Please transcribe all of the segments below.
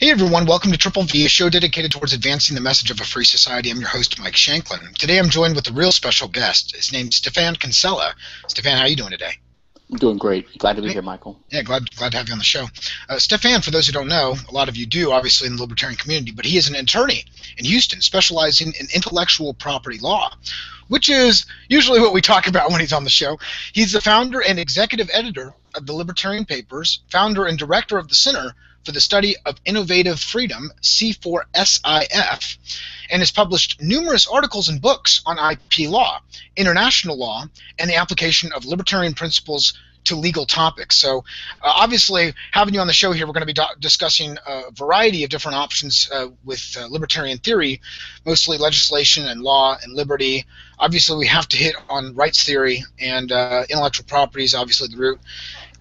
Hey everyone, welcome to Triple V, a show dedicated towards advancing the message of a free society. I'm your host, Mike Shanklin. Today I'm joined with a real special guest. His name's Stephan Kinsella. Stephan, how are you doing today? I'm doing great. Glad to be here, Michael. Yeah, glad glad to have you on the show. Uh, Stephan, for those who don't know, a lot of you do, obviously, in the libertarian community, but he is an attorney in Houston specializing in intellectual property law, which is usually what we talk about when he's on the show. He's the founder and executive editor of the Libertarian Papers, founder and director of the Center for the Study of Innovative Freedom, C4SIF, and has published numerous articles and books on IP law, international law, and the application of libertarian principles to legal topics. So, uh, obviously, having you on the show here, we're going to be discussing a variety of different options uh, with uh, libertarian theory, mostly legislation and law and liberty. Obviously, we have to hit on rights theory and uh, intellectual property is obviously the root.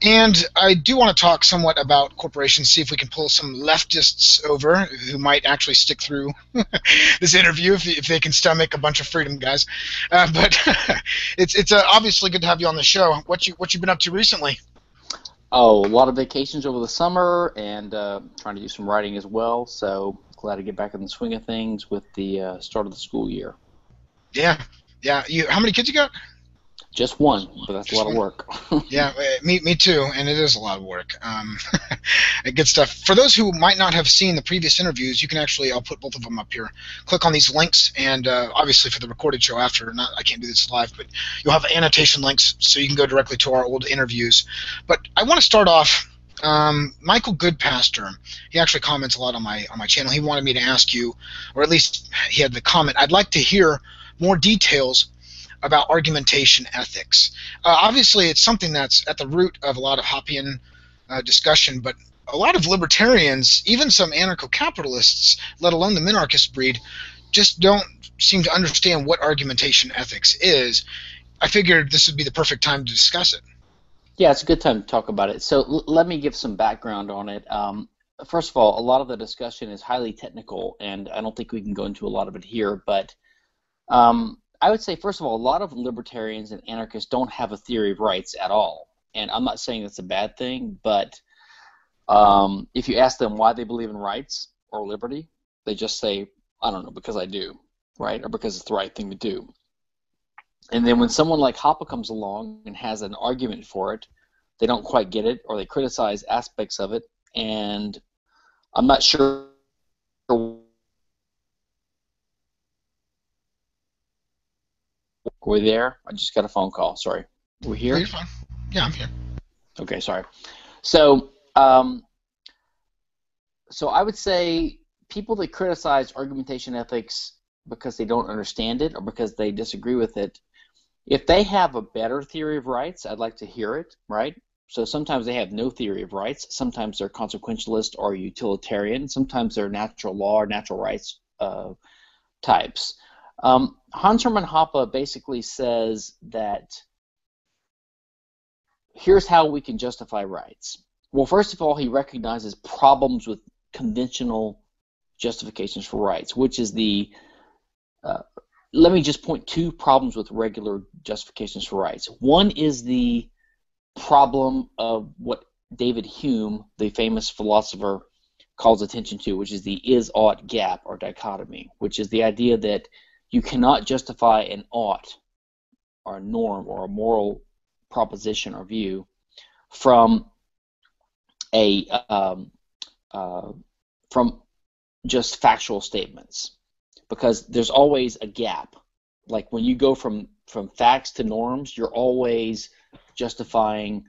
And I do want to talk somewhat about corporations, see if we can pull some leftists over who might actually stick through this interview if, if, they can stomach a bunch of freedom guys. Uh, but it's it's uh, obviously good to have you on the show. What you what you been up to recently? Oh, a lot of vacations over the summer and uh, trying to do some writing as well. So glad to get back in the swing of things with the uh, start of the school year. Yeah, yeah. You how many kids you got? Just one, but that's Just a lot one. of work. yeah, uh, me, me too, and it is a lot of work. Um, good stuff. For those who might not have seen the previous interviews, you can actually, I'll put both of them up here. Click on these links, and uh, obviously for the recorded show after, not I can't do this live, but you'll have annotation links so you can go directly to our old interviews. But I want to start off um, Michael Goodpaster, he actually comments a lot on my on my channel. He wanted me to ask you, or at least he had the comment. I'd like to hear more details about argumentation ethics. Uh, obviously, it's something that's at the root of a lot of Hoppian uh, discussion, but a lot of libertarians, even some anarcho-capitalists, let alone the minarchist breed, just don't seem to understand what argumentation ethics is. I figured this would be the perfect time to discuss it. Yeah, it's a good time to talk about it. So l- let me give some background on it. Um, first of all, a lot of the discussion is highly technical, and I don't think we can go into a lot of it here. But um, I would say, first of all, a lot of libertarians and anarchists don't have a theory of rights at all. And I'm not saying that's a bad thing, but um, if you ask them why they believe in rights or liberty, they just say, I don't know, because I do, right? Or because it's the right thing to do. And then when someone like Hoppe comes along and has an argument for it, they don't quite get it or they criticize aspects of it. And I'm not sure Are we there? I just got a phone call. Sorry. We're here? you're fine. Yeah, I'm here. Okay, sorry. So, um, so I would say people that criticize argumentation ethics because they don't understand it or because they disagree with it, if they have a better theory of rights, I'd like to hear it, right? So sometimes they have no theory of rights. Sometimes they're consequentialist or utilitarian. Sometimes they're natural law or natural rights uh, types. Um, Hans Hermann Hoppe basically says that here's how we can justify rights. Well, first of all, he recognizes problems with conventional justifications for rights, which is the uh, let me just point two problems with regular justifications for rights. One is the problem of what David Hume, the famous philosopher, calls attention to, which is the is ought gap or dichotomy, which is the idea that you cannot justify an ought or a norm or a moral proposition or view from a um, uh, from just factual statements. Because there's always a gap. Like when you go from from facts to norms you're always justifying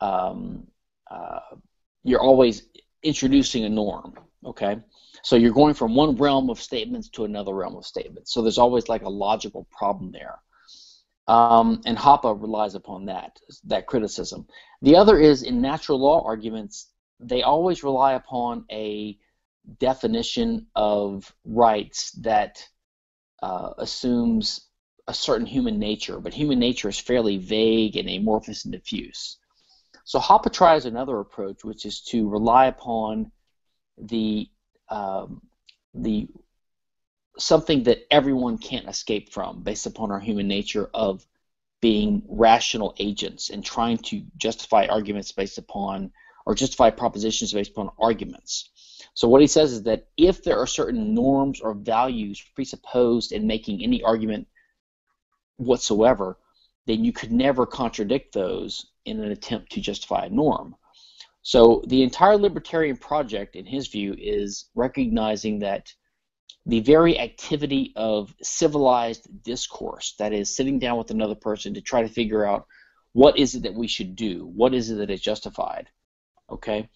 um, uh, you're always introducing a norm okay so you're going from one realm of statements to another realm of statements. So there's always like a logical problem there. Um, and Hoppe relies upon that, that criticism. The other is in natural law arguments, they always rely upon a definition of rights that uh, assumes a certain human nature, but human nature is fairly vague and amorphous and diffuse. So Hoppe tries another approach, which is to rely upon the um, the something that everyone can't escape from based upon our human nature of being rational agents and trying to justify arguments based upon or justify propositions based upon arguments. So what he says is that if there are certain norms or values presupposed in making any argument whatsoever, then you could never contradict those in an attempt to justify a norm. So the entire libertarian project, in his view, is recognizing that the very activity of civilized discourse, that is, sitting down with another person to try to figure out what is it that we should do, what is it that is justified, okay,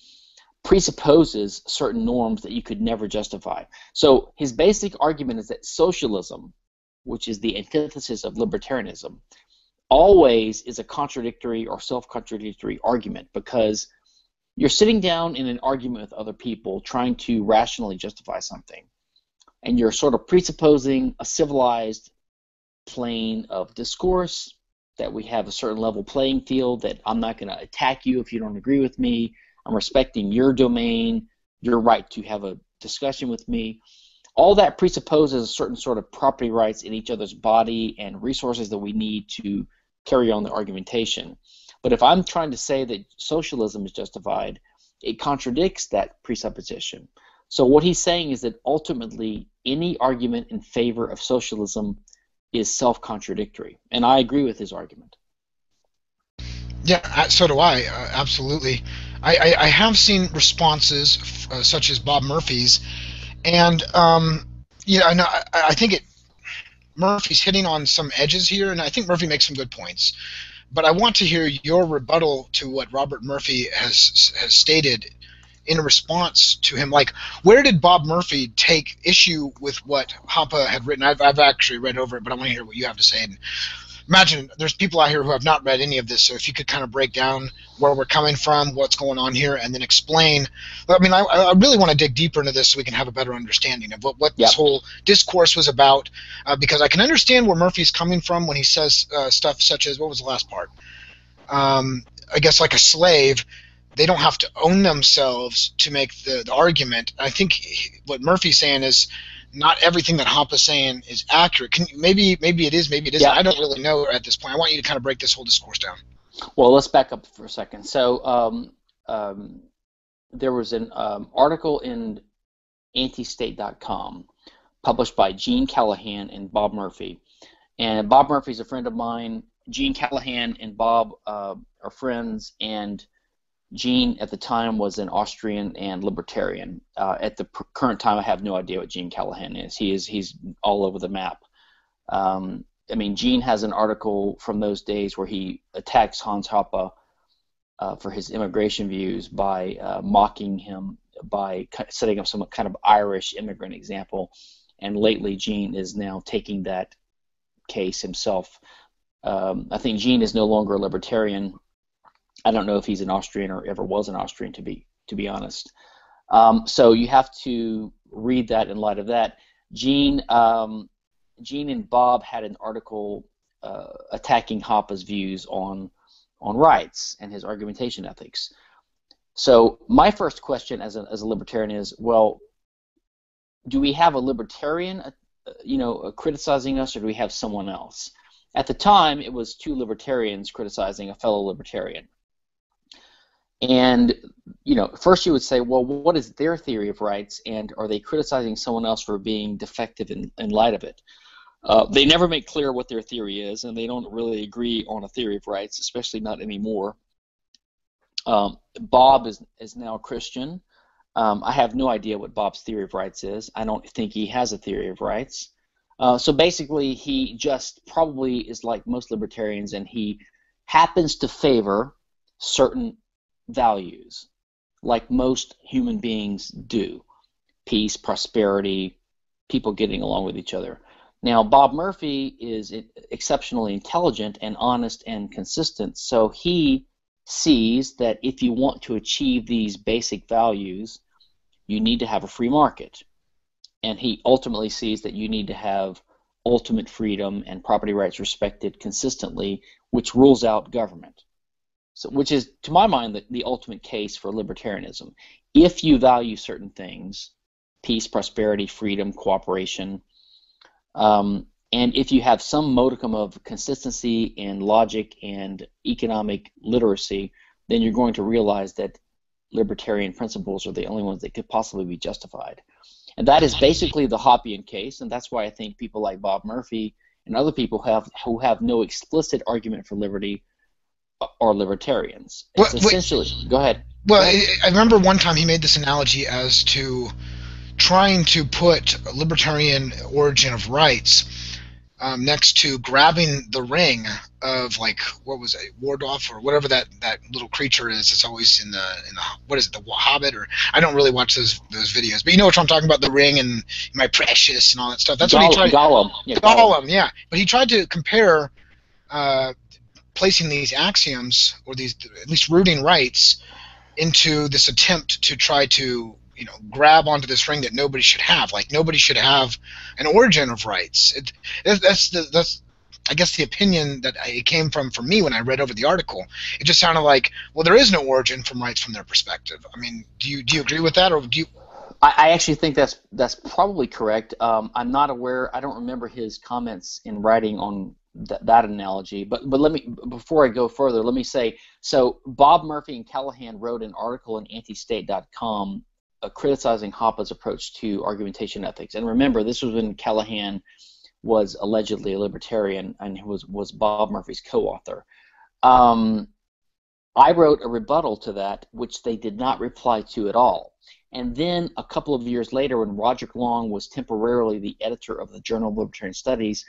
presupposes certain norms that you could never justify. So his basic argument is that socialism, which is the antithesis of libertarianism, always is a contradictory or self-contradictory argument because you're sitting down in an argument with other people trying to rationally justify something and you're sort of presupposing a civilized plane of discourse that we have a certain level playing field that I'm not going to attack you if you don't agree with me. I'm respecting your domain, your right to have a discussion with me. All that presupposes a certain sort of property rights in each other's body and resources that we need to carry on the argumentation. But if I'm trying to say that socialism is justified, it contradicts that presupposition. So what he's saying is that ultimately any argument in favor of socialism is self-contradictory, and I agree with his argument. Yeah, so do I. Uh, absolutely. I, I, I, have seen responses uh, such as Bob Murphy's, and um, yeah, I know. I, I think it Murphy's hitting on some edges here, and I think Murphy makes some good points. But I want to hear your rebuttal to what Robert Murphy has has stated in response to him. Like, where did Bob Murphy take issue with what Hoppe had written? I've, I've actually read over it, but I want to hear what you have to say. And imagine there's people out here who have not read any of this, so if you could kind of break down where we're coming from, what's going on here, and then explain. I mean, I, I really want to dig deeper into this so we can have a better understanding of what, what yep. this whole discourse was about, uh, because I can understand where Murphy's coming from when he says uh, stuff such as what was the last part? Um, I guess like a slave they don't have to own themselves to make the, the argument. I think what Murphy's saying is not everything that Hoppe's saying is accurate. Can maybe maybe it is, maybe it isn't. Yeah. I don't really know at this point. I want you to kind of break this whole discourse down. Well, let's back up for a second. So um, um, there was an um, article in antistate.com published by Gene Callahan and Bob Murphy. And Bob Murphy's a friend of mine. Gene Callahan and Bob uh, are friends, and Gene at the time was an Austrian and libertarian. Uh, at the pr- current time, I have no idea what Gene Callahan is. He is he's all over the map. Um, I mean, Gene has an article from those days where he attacks Hans Hoppe uh, for his immigration views by uh, mocking him by setting up some kind of Irish immigrant example. And lately, Gene is now taking that case himself. Um, I think Gene is no longer a libertarian I don't know if he's an Austrian or ever was an Austrian to be to be honest. Um, so you have to read that in light of that. Gene, um, Gene and Bob had an article uh, attacking Hoppe's views on on rights and his argumentation ethics. So my first question as a, as a libertarian is, well, do we have a libertarian, uh, you know, uh, criticizing us, or do we have someone else? At the time, it was two libertarians criticizing a fellow libertarian. And you know, first you would say, well, what is their theory of rights, and are they criticizing someone else for being defective in, in light of it? Uh, they never make clear what their theory is, and they don't really agree on a theory of rights, especially not anymore. Um, Bob is is now a Christian. Um, I have no idea what Bob's theory of rights is. I don't think he has a theory of rights. Uh, so basically, he just probably is like most libertarians, and he happens to favor certain values, like most human beings do peace, prosperity, people getting along with each other. Now, Bob Murphy is exceptionally intelligent and honest and consistent, so he sees that if you want to achieve these basic values, you need to have a free market. And he ultimately sees that you need to have ultimate freedom and property rights respected consistently, which rules out government. So, which is, to my mind, the, the ultimate case for libertarianism. If you value certain things, peace, prosperity, freedom, cooperation, um, and if you have some modicum of consistency and logic and economic literacy, then you're going to realize that libertarian principles are the only ones that could possibly be justified. And that is basically the Hoppian case, and that's why I think people like Bob Murphy and other people have who have no explicit argument for liberty are libertarians. It's well, essentially, wait, go ahead. Well, go ahead. I remember one time he made this analogy as to trying to put a libertarian origin of rights um, next to grabbing the ring of like what was it, Wardorf or whatever that, that little creature is. It's always in the in the what is it, the Hobbit or I don't really watch those those videos, but you know what I'm talking about, the ring and my precious and all that stuff. That's Gollum, what he tried. Gollum, yeah, Gollum, yeah. But he tried to compare uh, placing these axioms or these at least rooting rights into this attempt to try to you know grab onto this ring that nobody should have. Like nobody should have an origin of rights. It, that's the that's I guess the opinion that it came from for me when I read over the article. It just sounded like well there is no origin from rights from their perspective. I mean, do you do you agree with that or do you? I, I actually think that's that's probably correct. Um, I'm not aware. I don't remember his comments in writing on th- that analogy. But but let me before I go further, let me say so. Bob Murphy and Callahan wrote an article in Antistate.com uh, criticizing Hoppe's approach to argumentation ethics. And remember, this was when Callahan was allegedly a libertarian and was was Bob Murphy's co-author. Um, I wrote a rebuttal to that, which they did not reply to at all. And then a couple of years later, when Roderick Long was temporarily the editor of the Journal of Libertarian Studies,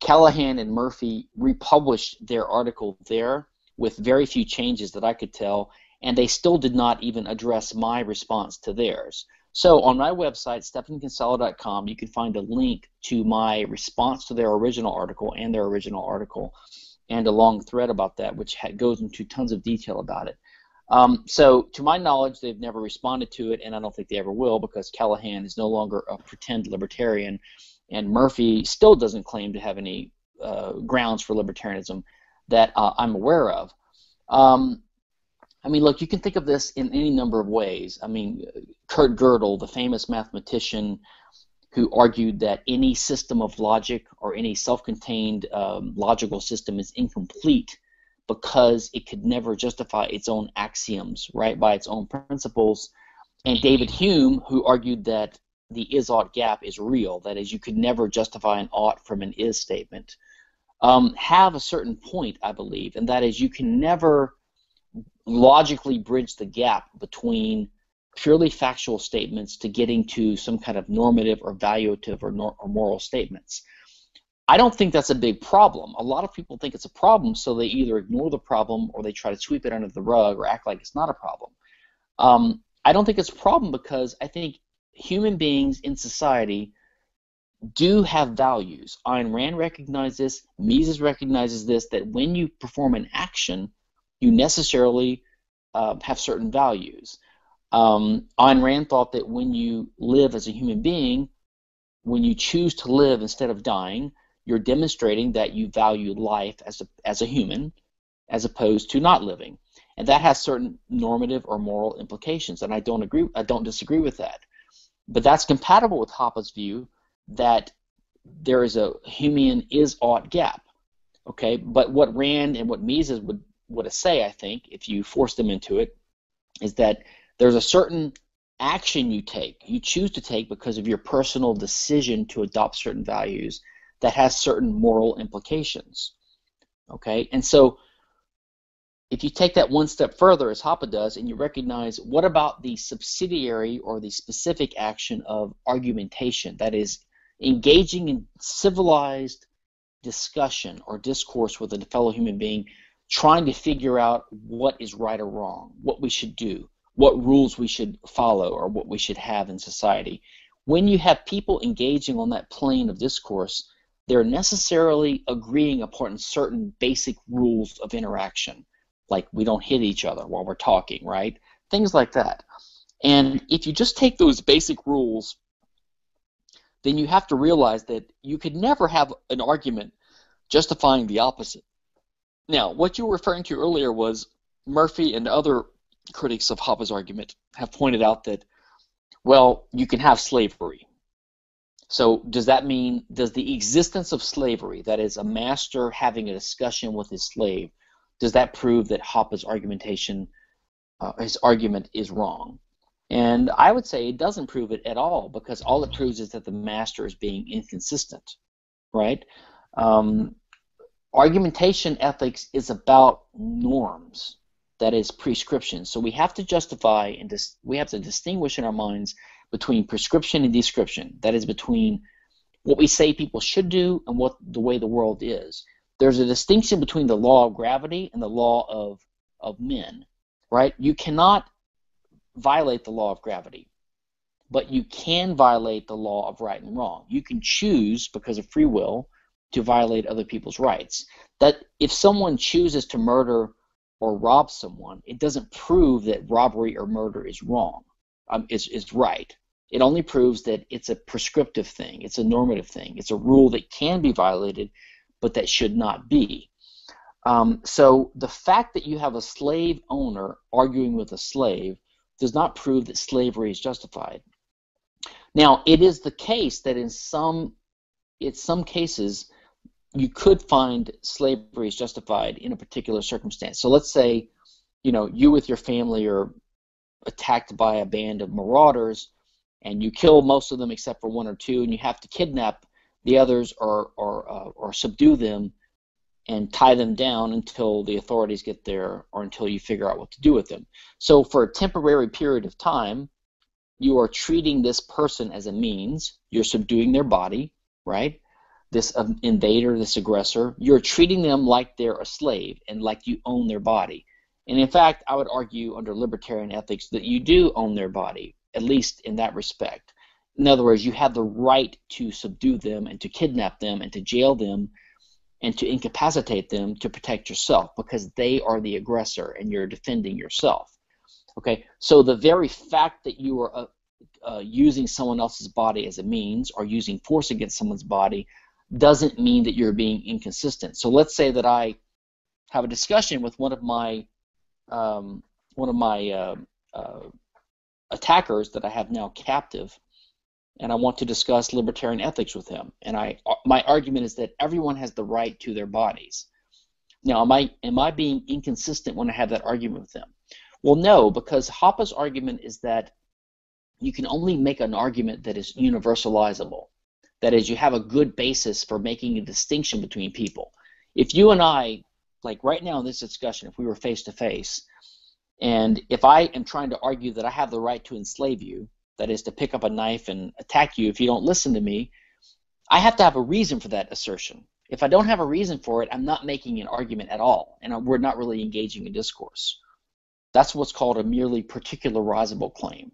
Callahan and Murphy republished their article there with very few changes that I could tell, and they still did not even address my response to theirs. So on my website, stephankinsella.com, you can find a link to my response to their original article and their original article, and a long thread about that, which goes into tons of detail about it. Um, so, to my knowledge, they've never responded to it, and I don't think they ever will because Callahan is no longer a pretend libertarian, and Murphy still doesn't claim to have any uh, grounds for libertarianism that uh, I'm aware of. Um, I mean, look, you can think of this in any number of ways. I mean, Kurt Gödel, the famous mathematician who argued that any system of logic or any self contained um, logical system is incomplete because it could never justify its own axioms, right, by its own principles. And David Hume, who argued that the is-ought gap is real, that is, you could never justify an ought from an is statement, um, have a certain point, I believe, and that is you can never logically bridge the gap between purely factual statements to getting to some kind of normative or valuative or, nor- or moral statements. I don't think that's a big problem. A lot of people think it's a problem, so they either ignore the problem or they try to sweep it under the rug or act like it's not a problem. Um, I don't think it's a problem because I think human beings in society do have values. Ayn Rand recognizes this, Mises recognizes this, that when you perform an action, you necessarily uh, have certain values. Um, Ayn Rand thought that when you live as a human being, when you choose to live instead of dying, you're demonstrating that you value life as a, as a human as opposed to not living. And that has certain normative or moral implications, and I don't agree I don't disagree with that. But that's compatible with Hoppe's view that there is a Humean is ought gap. Okay, but what Rand and what Mises would would say, I think, if you force them into it, is that there's a certain action you take, you choose to take because of your personal decision to adopt certain values that has certain moral implications. Okay, and so if you take that one step further, as Hoppe does, and you recognize what about the subsidiary or the specific action of argumentation, that is, engaging in civilized discussion or discourse with a fellow human being trying to figure out what is right or wrong, what we should do, what rules we should follow, or what we should have in society. When you have people engaging on that plane of discourse, they're necessarily agreeing upon certain basic rules of interaction, like we don't hit each other while we're talking, right? Things like that. And if you just take those basic rules, then you have to realize that you could never have an argument justifying the opposite. Now, what you were referring to earlier was Murphy and other critics of Hoppe's argument have pointed out that, well, you can have slavery. So, does that mean, does the existence of slavery, that is, a master having a discussion with his slave, does that prove that Hoppe's argumentation uh, his argument is wrong. And I would say it doesn't prove it at all because all it proves is that the master is being inconsistent, right? Um, argumentation ethics is about norms, that is prescription. So we have to justify and dis- we have to distinguish in our minds between prescription and description. That is between what we say people should do and what the way the world is. There's a distinction between the law of gravity and the law of of men, right? You cannot violate the law of gravity, but you can violate the law of right and wrong. You can choose because of free will to violate other people's rights. That if someone chooses to murder or rob someone, it doesn't prove that robbery or murder is wrong, um, is, is right. It only proves that it's a prescriptive thing, it's a normative thing, it's a rule that can be violated, but that should not be. Um, so the fact that you have a slave owner arguing with a slave does not prove that slavery is justified. Now, it is the case that in some, in some cases, you could find slavery is justified in a particular circumstance. So let's say, you know, you with your family are attacked by a band of marauders, and you kill most of them except for one or two, and you have to kidnap the others or or uh, or subdue them and tie them down until the authorities get there or until you figure out what to do with them. So for a temporary period of time, you are treating this person as a means. You're subduing their body, right? This um, invader, this aggressor. You're treating them like they're a slave and like you own their body. And in fact, I would argue under libertarian ethics that you do own their body, at least in that respect. In other words, you have the right to subdue them and to kidnap them and to jail them and to incapacitate them to protect yourself because they are the aggressor and you're defending yourself. Okay, so the very fact that you are uh, uh, using someone else's body as a means or using force against someone's body doesn't mean that you're being inconsistent. So let's say that I have a discussion with one of my um, one of my uh, uh attackers that I have now captive, and I want to discuss libertarian ethics with him. And I, uh, my argument is that everyone has the right to their bodies. Now, am I am I being inconsistent when I have that argument with them? Well, no, because Hoppe's argument is that you can only make an argument that is universalizable. That is, you have a good basis for making a distinction between people. If you and I, like right now in this discussion, if we were face to face, and if I am trying to argue that I have the right to enslave you, that is to pick up a knife and attack you if you don't listen to me, I have to have a reason for that assertion. If I don't have a reason for it, I'm not making an argument at all, and we're not really engaging in discourse. That's what's called a merely particularizable claim.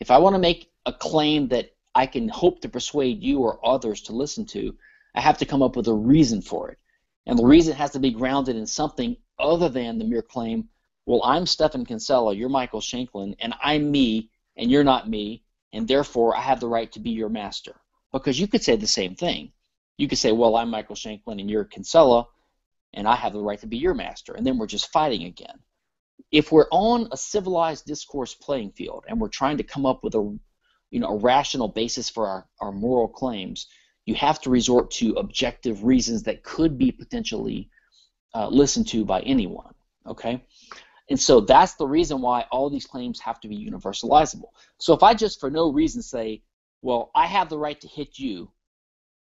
If I want to make a claim that I can hope to persuade you or others to listen to, I have to come up with a reason for it. And the reason has to be grounded in something other than the mere claim, well, I'm Stephan Kinsella, you're Michael Shanklin, and I'm me, and you're not me, and therefore I have the right to be your master. Because you could say the same thing. You could say, well, I'm Michael Shanklin and you're Kinsella, and I have the right to be your master, and then we're just fighting again. If we're on a civilized discourse playing field and we're trying to come up with a you know a rational basis for our, our moral claims, you have to resort to objective reasons that could be potentially uh, listened to by anyone. Okay, and so that's the reason why all these claims have to be universalizable. So if I just for no reason say, well, I have the right to hit you,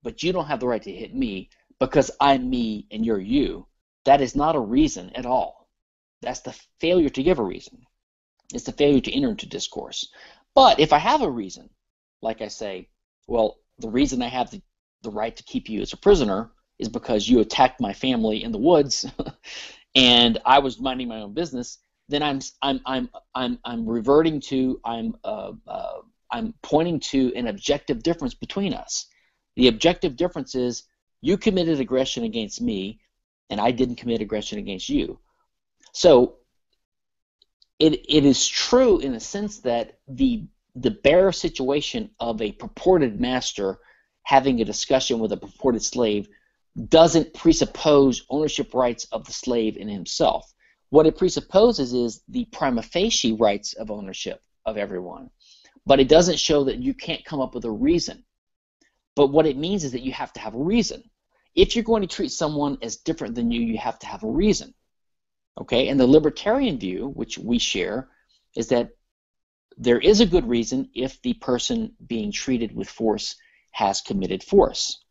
but you don't have the right to hit me because I'm me and you're you, that is not a reason at all. That's the failure to give a reason. It's the failure to enter into discourse. But if I have a reason, like I say, well, the reason I have the, the right to keep you as a prisoner is because you attacked my family in the woods and I was minding my own business, then I'm I'm I'm I'm I'm reverting to I'm uh, uh, I'm pointing to an objective difference between us. The objective difference is you committed aggression against me, and I didn't commit aggression against you. So it it is true in a sense that the the bare situation of a purported master having a discussion with a purported slave doesn't presuppose ownership rights of the slave in himself. What it presupposes is the prima facie rights of ownership of everyone. But it doesn't show that you can't come up with a reason. But what it means is that you have to have a reason. If you're going to treat someone as different than you, you have to have a reason. Okay? And the libertarian view, which we share, is that there is a good reason if the person being treated with force has committed force.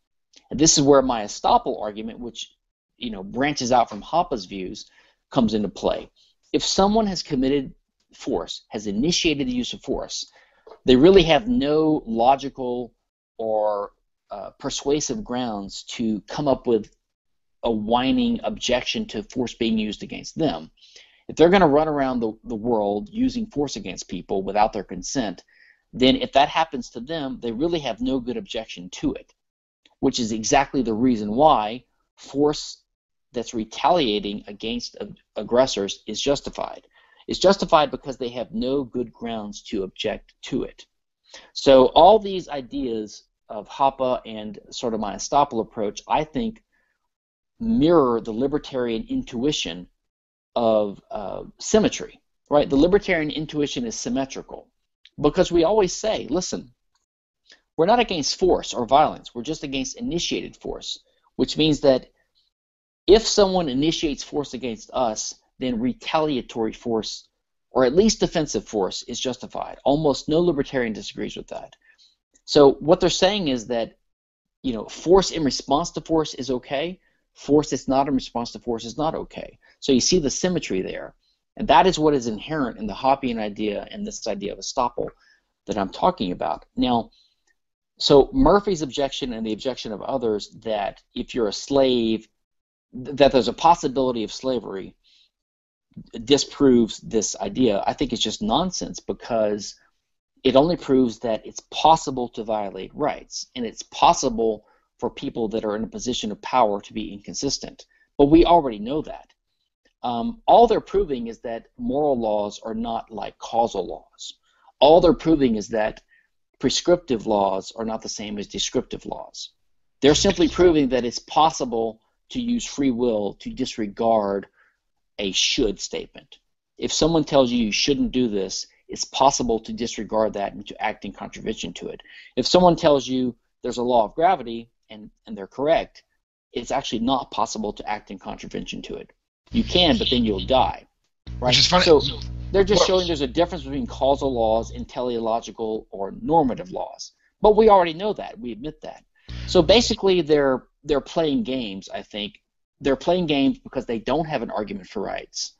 And this is where my estoppel argument, which you know branches out from Hoppe's views, comes into play. If someone has committed force, has initiated the use of force, they really have no logical or uh, persuasive grounds to come up with a whining objection to force being used against them. If they're going to run around the, the world using force against people without their consent, then if that happens to them, they really have no good objection to it, which is exactly the reason why force that's retaliating against ag- aggressors is justified. It's justified because they have no good grounds to object to it. So all these ideas of Hoppe and sort of my estoppel approach, I think, mirror the libertarian intuition of uh, symmetry, right? The libertarian intuition is symmetrical because we always say, listen, we're not against force or violence, we're just against initiated force, which means that if someone initiates force against us, then retaliatory force, or at least defensive force, is justified. Almost no libertarian disagrees with that. So what they're saying is that, you know, force in response to force is okay. Force that's not in response to force is not okay. So you see the symmetry there. And that is what is inherent in the Hoppian idea and this idea of estoppel that I'm talking about. Now, so Murphy's objection and the objection of others that if you're a slave, that there's a possibility of slavery disproves this idea. I think it's just nonsense because it only proves that it's possible to violate rights and it's possible for people that are in a position of power to be inconsistent. But we already know that. Um, all they're proving is that moral laws are not like causal laws. All they're proving is that prescriptive laws are not the same as descriptive laws. They're simply proving that it's possible to use free will to disregard a should statement. If someone tells you you shouldn't do this, it's possible to disregard that and to act in contravention to it. If someone tells you there's a law of gravity and, and they're correct, it's actually not possible to act in contravention to it. You can, but then you'll die. Right? Which is funny. So they're just showing there's a difference between causal laws and teleological or normative laws. But we already know that. We admit that. So basically, they're they're playing games. I think they're playing games because they don't have an argument for rights.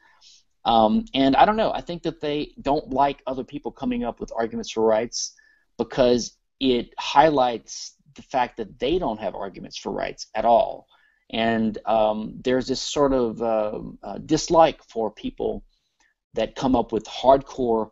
Um, and I don't know. I think that they don't like other people coming up with arguments for rights because it highlights the fact that they don't have arguments for rights at all. And um, there's this sort of uh, uh, dislike for people that come up with hardcore.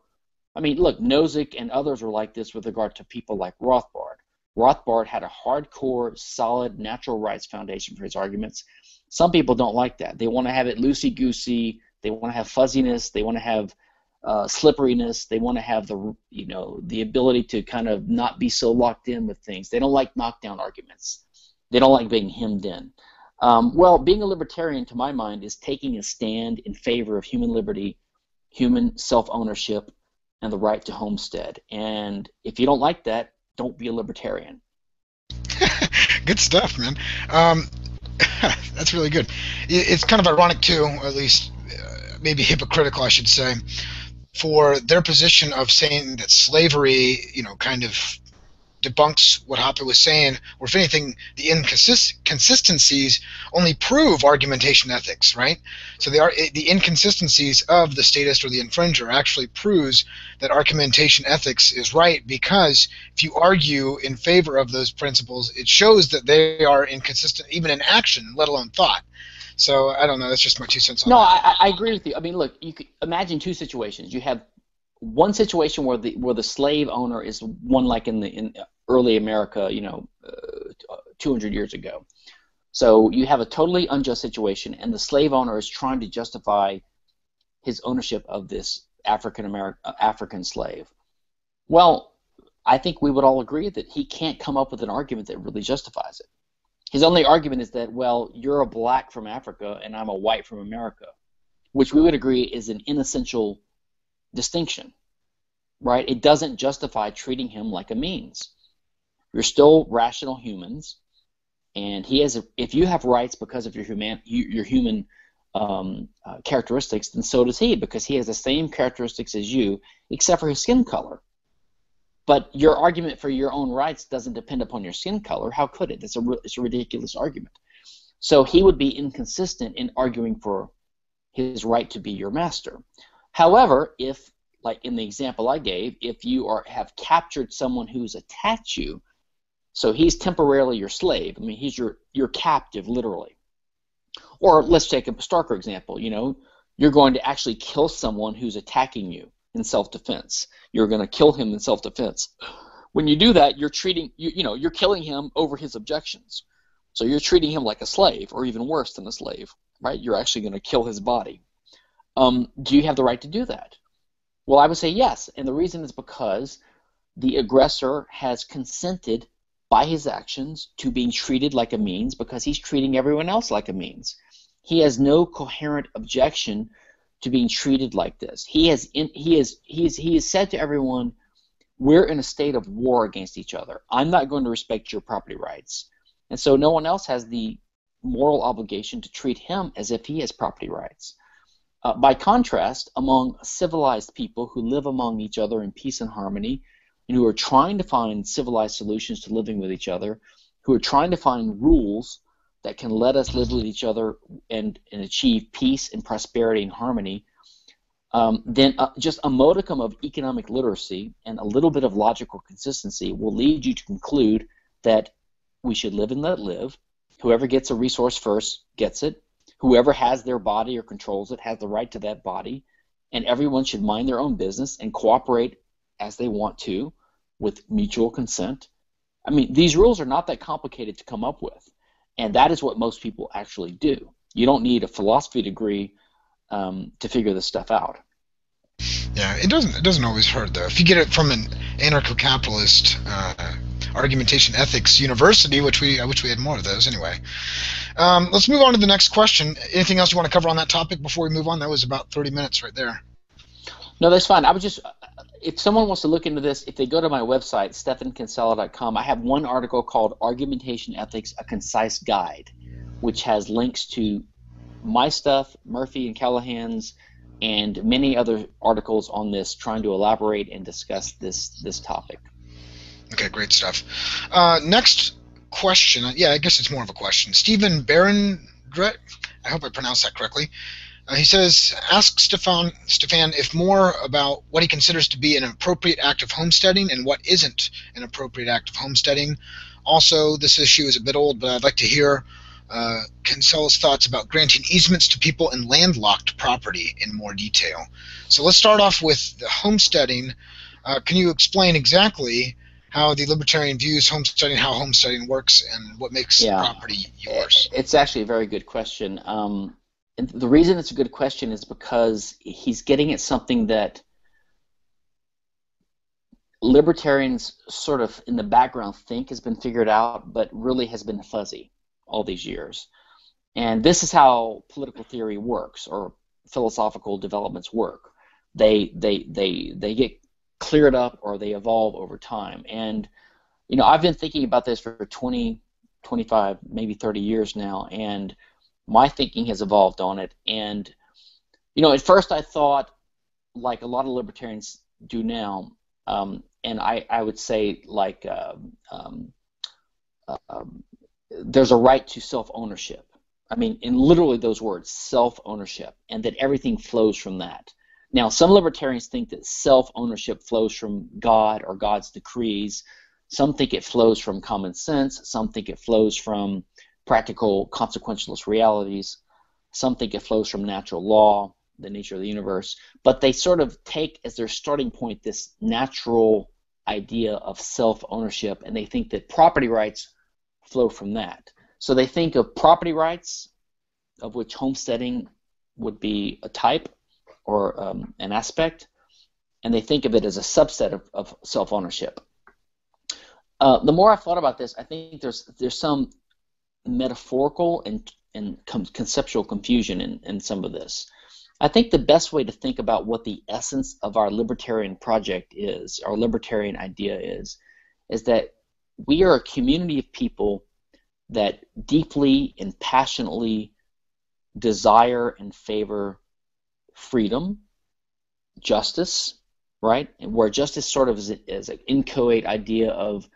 I mean, look, Nozick and others were like this with regard to people like Rothbard. Rothbard had a hardcore, solid natural rights foundation for his arguments. Some people don't like that. They want to have it loosey goosey they want to have fuzziness. They want to have uh, slipperiness. They want to have the you know the ability to kind of not be so locked in with things. They don't like knockdown arguments. They don't like being hemmed in. Um, well, being a libertarian, to my mind, is taking a stand in favor of human liberty, human self-ownership, and the right to homestead. And if you don't like that, don't be a libertarian. good stuff, man. Um, that's really good. It's kind of ironic too, at least maybe hypocritical, I should say, for their position of saying that slavery, you know, kind of debunks what Hoppe was saying, or if anything, the inconsistencies only prove argumentation ethics, right? So the the inconsistencies of the statist or the infringer actually proves that argumentation ethics is right because if you argue in favor of those principles, it shows that they are inconsistent even in action, let alone thought. So I don't know. That's just my two cents on no, that. No, I, I agree with you. I mean, look, you could imagine two situations. You have one situation where the where the slave owner is one like in the in early America, you know, uh, 200 years ago. So you have a totally unjust situation, and the slave owner is trying to justify his ownership of this African American uh, African slave. Well, I think we would all agree that he can't come up with an argument that really justifies it. His only argument is that, well, you're a black from Africa and I'm a white from America, which we would agree is an inessential distinction, right? It doesn't justify treating him like a means. You're still rational humans, and he has. A, if you have rights because of your human your human um, uh, characteristics, then so does he, because he has the same characteristics as you, except for his skin color. But your argument for your own rights doesn't depend upon your skin color. How could it? It's a, it's a ridiculous argument. So he would be inconsistent in arguing for his right to be your master. However, if, like in the example I gave, if you are have captured someone who's attached you, so he's temporarily your slave. I mean, he's your your captive, literally. Or let's take a starker example. You know, you're going to actually kill someone who's attacking you in self-defense. You're going to kill him in self-defense. When you do that, you're treating you you know you're killing him over his objections. So you're treating him like a slave, or even worse than a slave, right? You're actually going to kill his body. Um, do you have the right to do that? Well, I would say yes, and the reason is because the aggressor has consented by his actions to being treated like a means because he's treating everyone else like a means. He has no coherent objection to being treated like this. He has in, he is he is he has said to everyone, we're in a state of war against each other. I'm not going to respect your property rights. And so no one else has the moral obligation to treat him as if he has property rights. Uh, by contrast, among civilized people who live among each other in peace and harmony, and who are trying to find civilized solutions to living with each other, who are trying to find rules that can let us live with each other and, and achieve peace and prosperity and harmony, um, then uh, just a modicum of economic literacy and a little bit of logical consistency will lead you to conclude that we should live and let live. Whoever gets a resource first gets it. Whoever has their body or controls it has the right to that body. And everyone should mind their own business and cooperate as they want to with mutual consent. I mean, these rules are not that complicated to come up with, and that is what most people actually do. You don't need a philosophy degree um, to figure this stuff out. Yeah, it doesn't. It doesn't always hurt though. If you get it from an anarcho-capitalist uh, argumentation ethics university, which we I wish we had more of those anyway. Um, let's move on to the next question. Anything else you want to cover on that topic before we move on? That was about 30 minutes right there. No, that's fine. I was just if someone wants to look into this, if they go to my website, stephankinsella.com, I have one article called Argumentation Ethics, A Concise Guide, which has links to my stuff, Murphy and Callahan's, and many other articles on this trying to elaborate and discuss this, this topic. Okay, great stuff. Uh, next question. Yeah, I guess it's more of a question. Stephen Barondret, I hope I pronounced that correctly. Uh, he says, ask Stephan, Stephan if more about what he considers to be an appropriate act of homesteading and what isn't an appropriate act of homesteading. Also, this issue is a bit old, but I'd like to hear uh, Kinsella's thoughts about granting easements to people in landlocked property in more detail. So let's start off with the homesteading. Uh, can you explain exactly how the libertarian views homesteading, how homesteading works, and what makes yeah. property yours? It's actually a very good question. Um, and the reason it's a good question is because he's getting at something that libertarians sort of in the background think has been figured out, but really has been fuzzy all these years. And this is how political theory works, or philosophical developments work. They they they they get cleared up or they evolve over time. And you know, I've been thinking about this for 20, 25, maybe 30 years now, and my thinking has evolved on it. And, you know, at first I thought, like a lot of libertarians do now, um, and I, I would say, like, uh, um, uh, there's a right to self ownership. I mean, in literally those words, self ownership, and that everything flows from that. Now, some libertarians think that self ownership flows from God or God's decrees. Some think it flows from common sense. Some think it flows from practical consequentialist realities. Some think it flows from natural law, the nature of the universe, but they sort of take as their starting point this natural idea of self ownership, and they think that property rights flow from that. So they think of property rights, of which homesteading would be a type or um, an aspect, and they think of it as a subset of, of self ownership. Uh, the more I've thought about this, I think there's there's some metaphorical and, and conceptual confusion in, in some of this. I think the best way to think about what the essence of our libertarian project is, our libertarian idea is, is that we are a community of people that deeply and passionately desire and favor freedom, justice, right? And where justice sort of is, is an inchoate idea of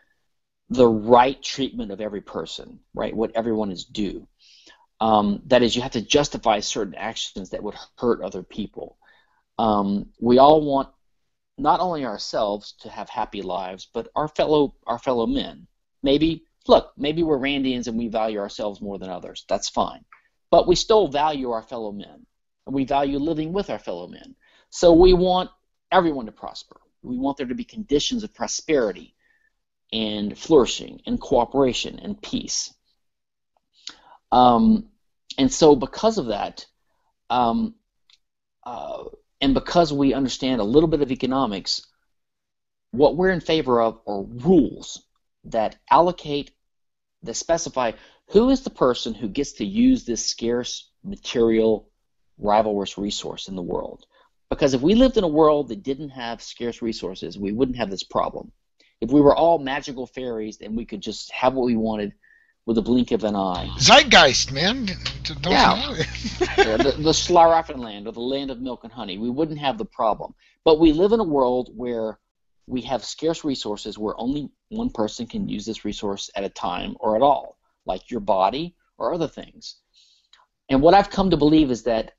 the right treatment of every person, right? What everyone is due. Um, that is, you have to justify certain actions that would hurt other people. Um, we all want not only ourselves to have happy lives, but our fellow our fellow men. Maybe look, maybe we're Randians and we value ourselves more than others. That's fine, but we still value our fellow men, and we value living with our fellow men. So we want everyone to prosper. We want there to be conditions of prosperity and flourishing and cooperation and peace. Um, and so, because of that, um, uh, and because we understand a little bit of economics, what we're in favor of are rules that allocate, that specify who is the person who gets to use this scarce material rivalrous resource in the world. Because if we lived in a world that didn't have scarce resources, we wouldn't have this problem. If we were all magical fairies and we could just have what we wanted with a blink of an eye. Zeitgeist, man. Don't yeah. yeah. The, the land or the land of milk and honey. We wouldn't have the problem. But we live in a world where we have scarce resources where only one person can use this resource at a time or at all, like your body or other things. And what I've come to believe is that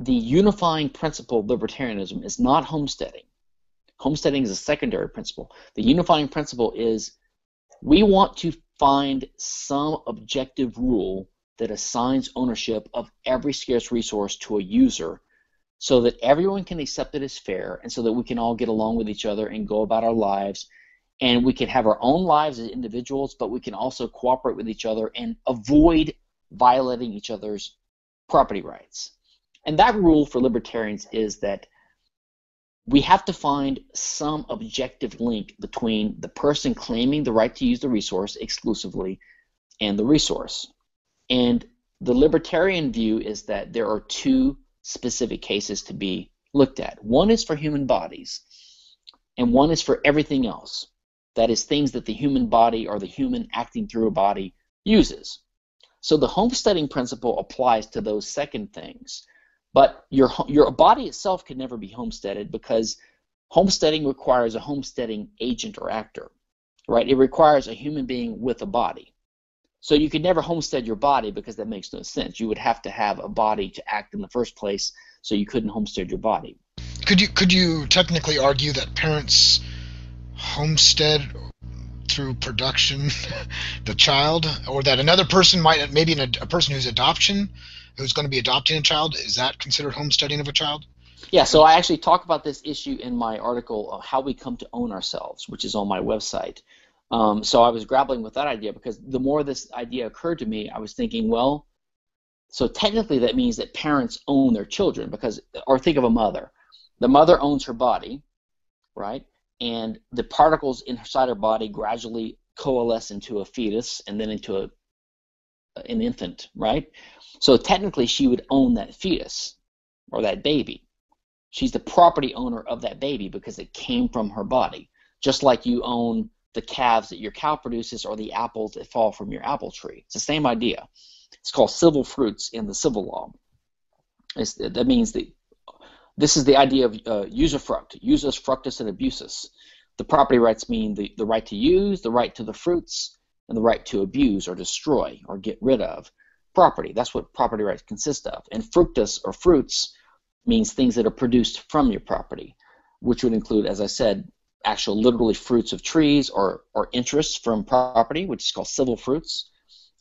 the unifying principle of libertarianism is not homesteading. Homesteading is a secondary principle. The unifying principle is we want to find some objective rule that assigns ownership of every scarce resource to a user so that everyone can accept it as fair and so that we can all get along with each other and go about our lives. And we can have our own lives as individuals but we can also cooperate with each other and avoid violating each other's property rights. And that rule for libertarians is that we have to find some objective link between the person claiming the right to use the resource exclusively and the resource. And the libertarian view is that there are two specific cases to be looked at. One is for human bodies, and one is for everything else. That is, things that the human body or the human acting through a body uses. So the homesteading principle applies to those second things. But your your body itself can never be homesteaded because homesteading requires a homesteading agent or actor, right? It requires a human being with a body. So you could never homestead your body because that makes no sense. You would have to have a body to act in the first place, so you couldn't homestead your body. Could you could you technically argue that parents homestead through production the child, or that another person might maybe a person whose adoption who's going to be adopting a child, is that considered homesteading of a child? Yeah, so I actually talk about this issue in my article, of How We Come to Own Ourselves, which is on my website. Um, so I was grappling with that idea because the more this idea occurred to me, I was thinking, well, so technically that means that parents own their children because, or think of a mother. The mother owns her body, right? And the particles inside her body gradually coalesce into a fetus and then into a, an infant, right? So technically, she would own that fetus or that baby. She's the property owner of that baby because it came from her body, just like you own the calves that your cow produces or the apples that fall from your apple tree. It's the same idea. It's called civil fruits in the civil law. It's, that means that this is the idea of uh, usufruct, usus fructus and abusus. The property rights mean the, the right to use, the right to the fruits, and the right to abuse or destroy or get rid of property. That's what property rights consist of. And fructus or fruits means things that are produced from your property, which would include, as I said, actual literally fruits of trees or, or interests from property, which is called civil fruits,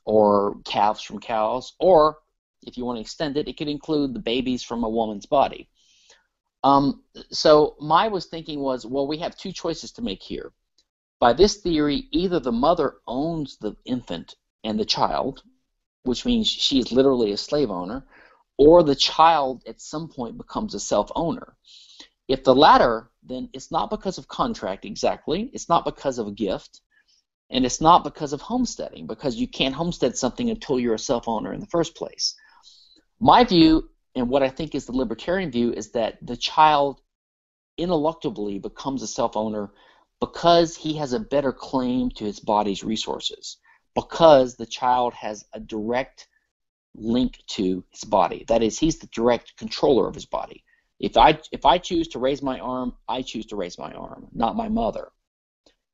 or calves from cows, or if you want to extend it, it could include the babies from a woman's body. Um, so my was thinking was, well, we have two choices to make here. By this theory, either the mother owns the infant and the child, which means she is literally a slave owner, or the child at some point becomes a self owner. If the latter, then it's not because of contract exactly, it's not because of a gift, and it's not because of homesteading, because you can't homestead something until you're a self owner in the first place. My view, and what I think is the libertarian view, is that the child ineluctably becomes a self owner because he has a better claim to his body's resources because the child has a direct link to his body. That is, he's the direct controller of his body. If I if I choose to raise my arm, I choose to raise my arm, not my mother.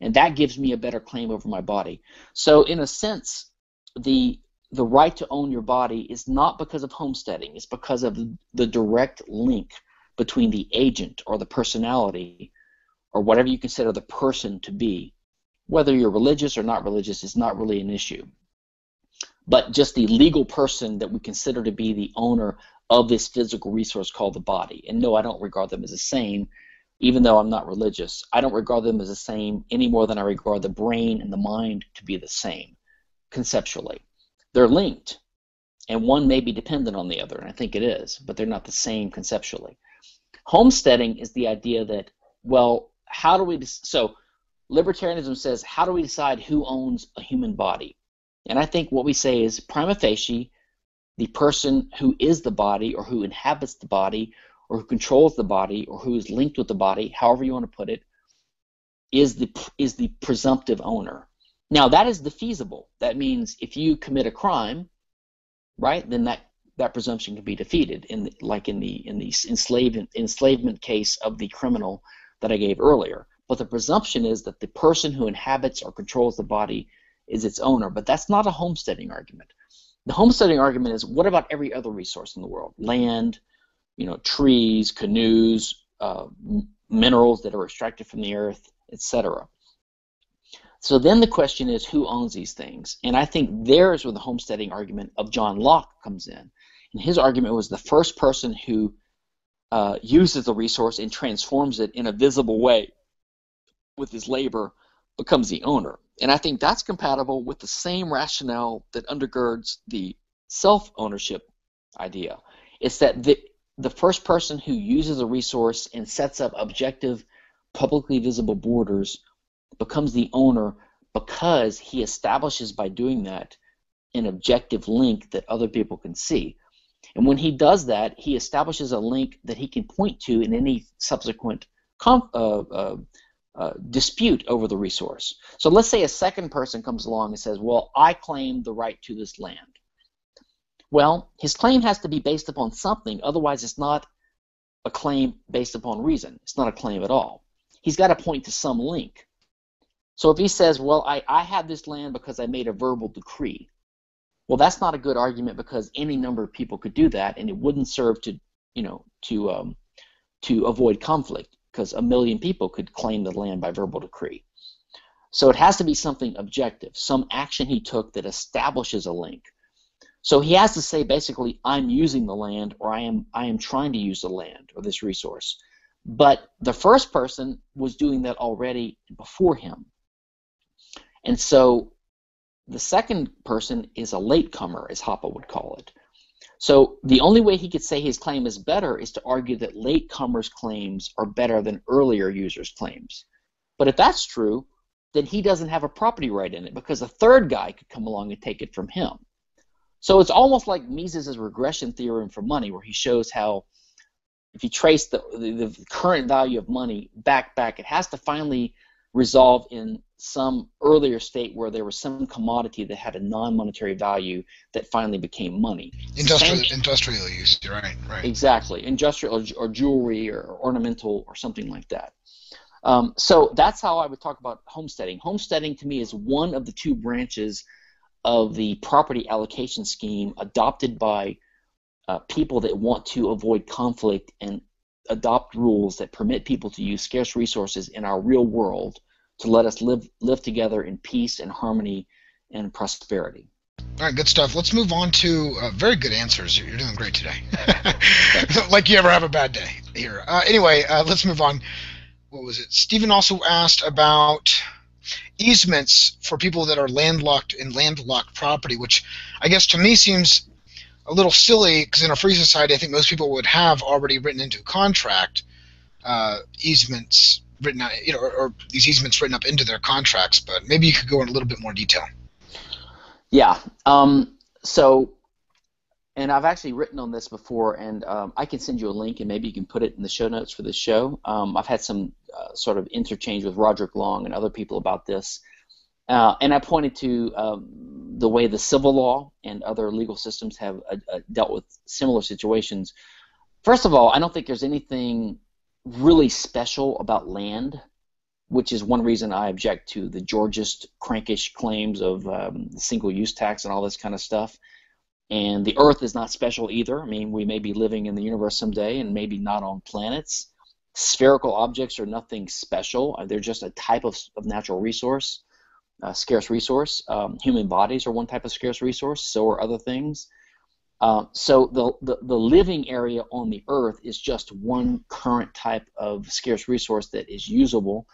And that gives me a better claim over my body. So in a sense, the the right to own your body is not because of homesteading, it's because of the direct link between the agent or the personality or whatever you consider the person to be. Whether you're religious or not religious is not really an issue. But just the legal person that we consider to be the owner of this physical resource called the body. And no, I don't regard them as the same, even though I'm not religious. I don't regard them as the same any more than I regard the brain and the mind to be the same conceptually. They're linked, and one may be dependent on the other, and I think it is, but they're not the same conceptually. Homesteading is the idea that, well, how do we, so libertarianism says, how do we decide who owns a human body? And I think what we say is prima facie, the person who is the body or who inhabits the body or who controls the body or who is linked with the body, however you want to put it, is the is the presumptive owner. Now that is defeasible. That means if you commit a crime, right, then that that presumption can be defeated in the, like in the in the enslavement enslavement case of the criminal that I gave earlier. But the presumption is that the person who inhabits or controls the body is its owner. But that's not a homesteading argument. The homesteading argument is what about every other resource in the world? Land, you know, trees, canoes, uh, minerals that are extracted from the earth, etc. So then the question is who owns these things? And I think there's where the homesteading argument of John Locke comes in. And his argument was the first person who uh, uses the resource and transforms it in a visible way with his labor becomes the owner. And I think that's compatible with the same rationale that undergirds the self ownership idea. It's that the, the first person who uses a resource and sets up objective, publicly visible borders becomes the owner because he establishes by doing that an objective link that other people can see. And when he does that, he establishes a link that he can point to in any subsequent uh, uh, uh, dispute over the resource. So let's say a second person comes along and says, Well, I claim the right to this land. Well, his claim has to be based upon something, otherwise, it's not a claim based upon reason. It's not a claim at all. He's got to point to some link. So if he says, Well, I, I have this land because I made a verbal decree, well, that's not a good argument because any number of people could do that, and it wouldn't serve to, you know, to um, to avoid conflict because a million people could claim the land by verbal decree. So it has to be something objective, some action he took that establishes a link. So he has to say basically, I'm using the land, or I am I am trying to use the land or this resource. But the first person was doing that already before him. And so the second person is a latecomer, as Hoppe would call it. So the only way he could say his claim is better is to argue that latecomers' claims are better than earlier users' claims. But if that's true, then he doesn't have a property right in it because a third guy could come along and take it from him. So it's almost like Mises' regression theorem for money, where he shows how if you trace the, the, the current value of money back back, it has to finally resolve in some earlier state where there was some commodity that had a non-monetary value that finally became money. Industrial, industrial use, right, right. Exactly, industrial or, or, jewelry or ornamental or something like that. Um, so that's how I would talk about homesteading. Homesteading to me is one of the two branches of the property allocation scheme adopted by uh, people that want to avoid conflict and adopt rules that permit people to use scarce resources in our real world to let us live live together in peace and harmony and prosperity. All right, good stuff. Let's move on to uh, very good answers. You're doing great today. like you ever have a bad day here. Uh, anyway, uh, let's move on. What was it? Stephen also asked about easements for people that are landlocked in landlocked property, which I guess to me seems a little silly because in a free society, I think most people would have already written into contract uh, easements written you know, or, or, these easements written up into their contracts. But maybe you could go in a little bit more detail. Yeah. Um, so, and I've actually written on this before, and um, I can send you a link, and maybe you can put it in the show notes for this show. Um, I've had some uh, sort of interchange with Roderick Long and other people about this. Uh, and I pointed to um, the way the civil law and other legal systems have uh, uh, dealt with similar situations. First of all, I don't think there's anything really special about land, which is one reason I object to the Georgist, crankish claims of um, single-use tax and all this kind of stuff. And the Earth is not special either. I mean, we may be living in the universe someday, and maybe not on planets. Spherical objects are nothing special. They're just a type of, of natural resource uh, scarce resource. Um, human bodies are one type of scarce resource. So are other things. Uh, so the, the, the living area on the Earth is just one current type of scarce resource that is usable.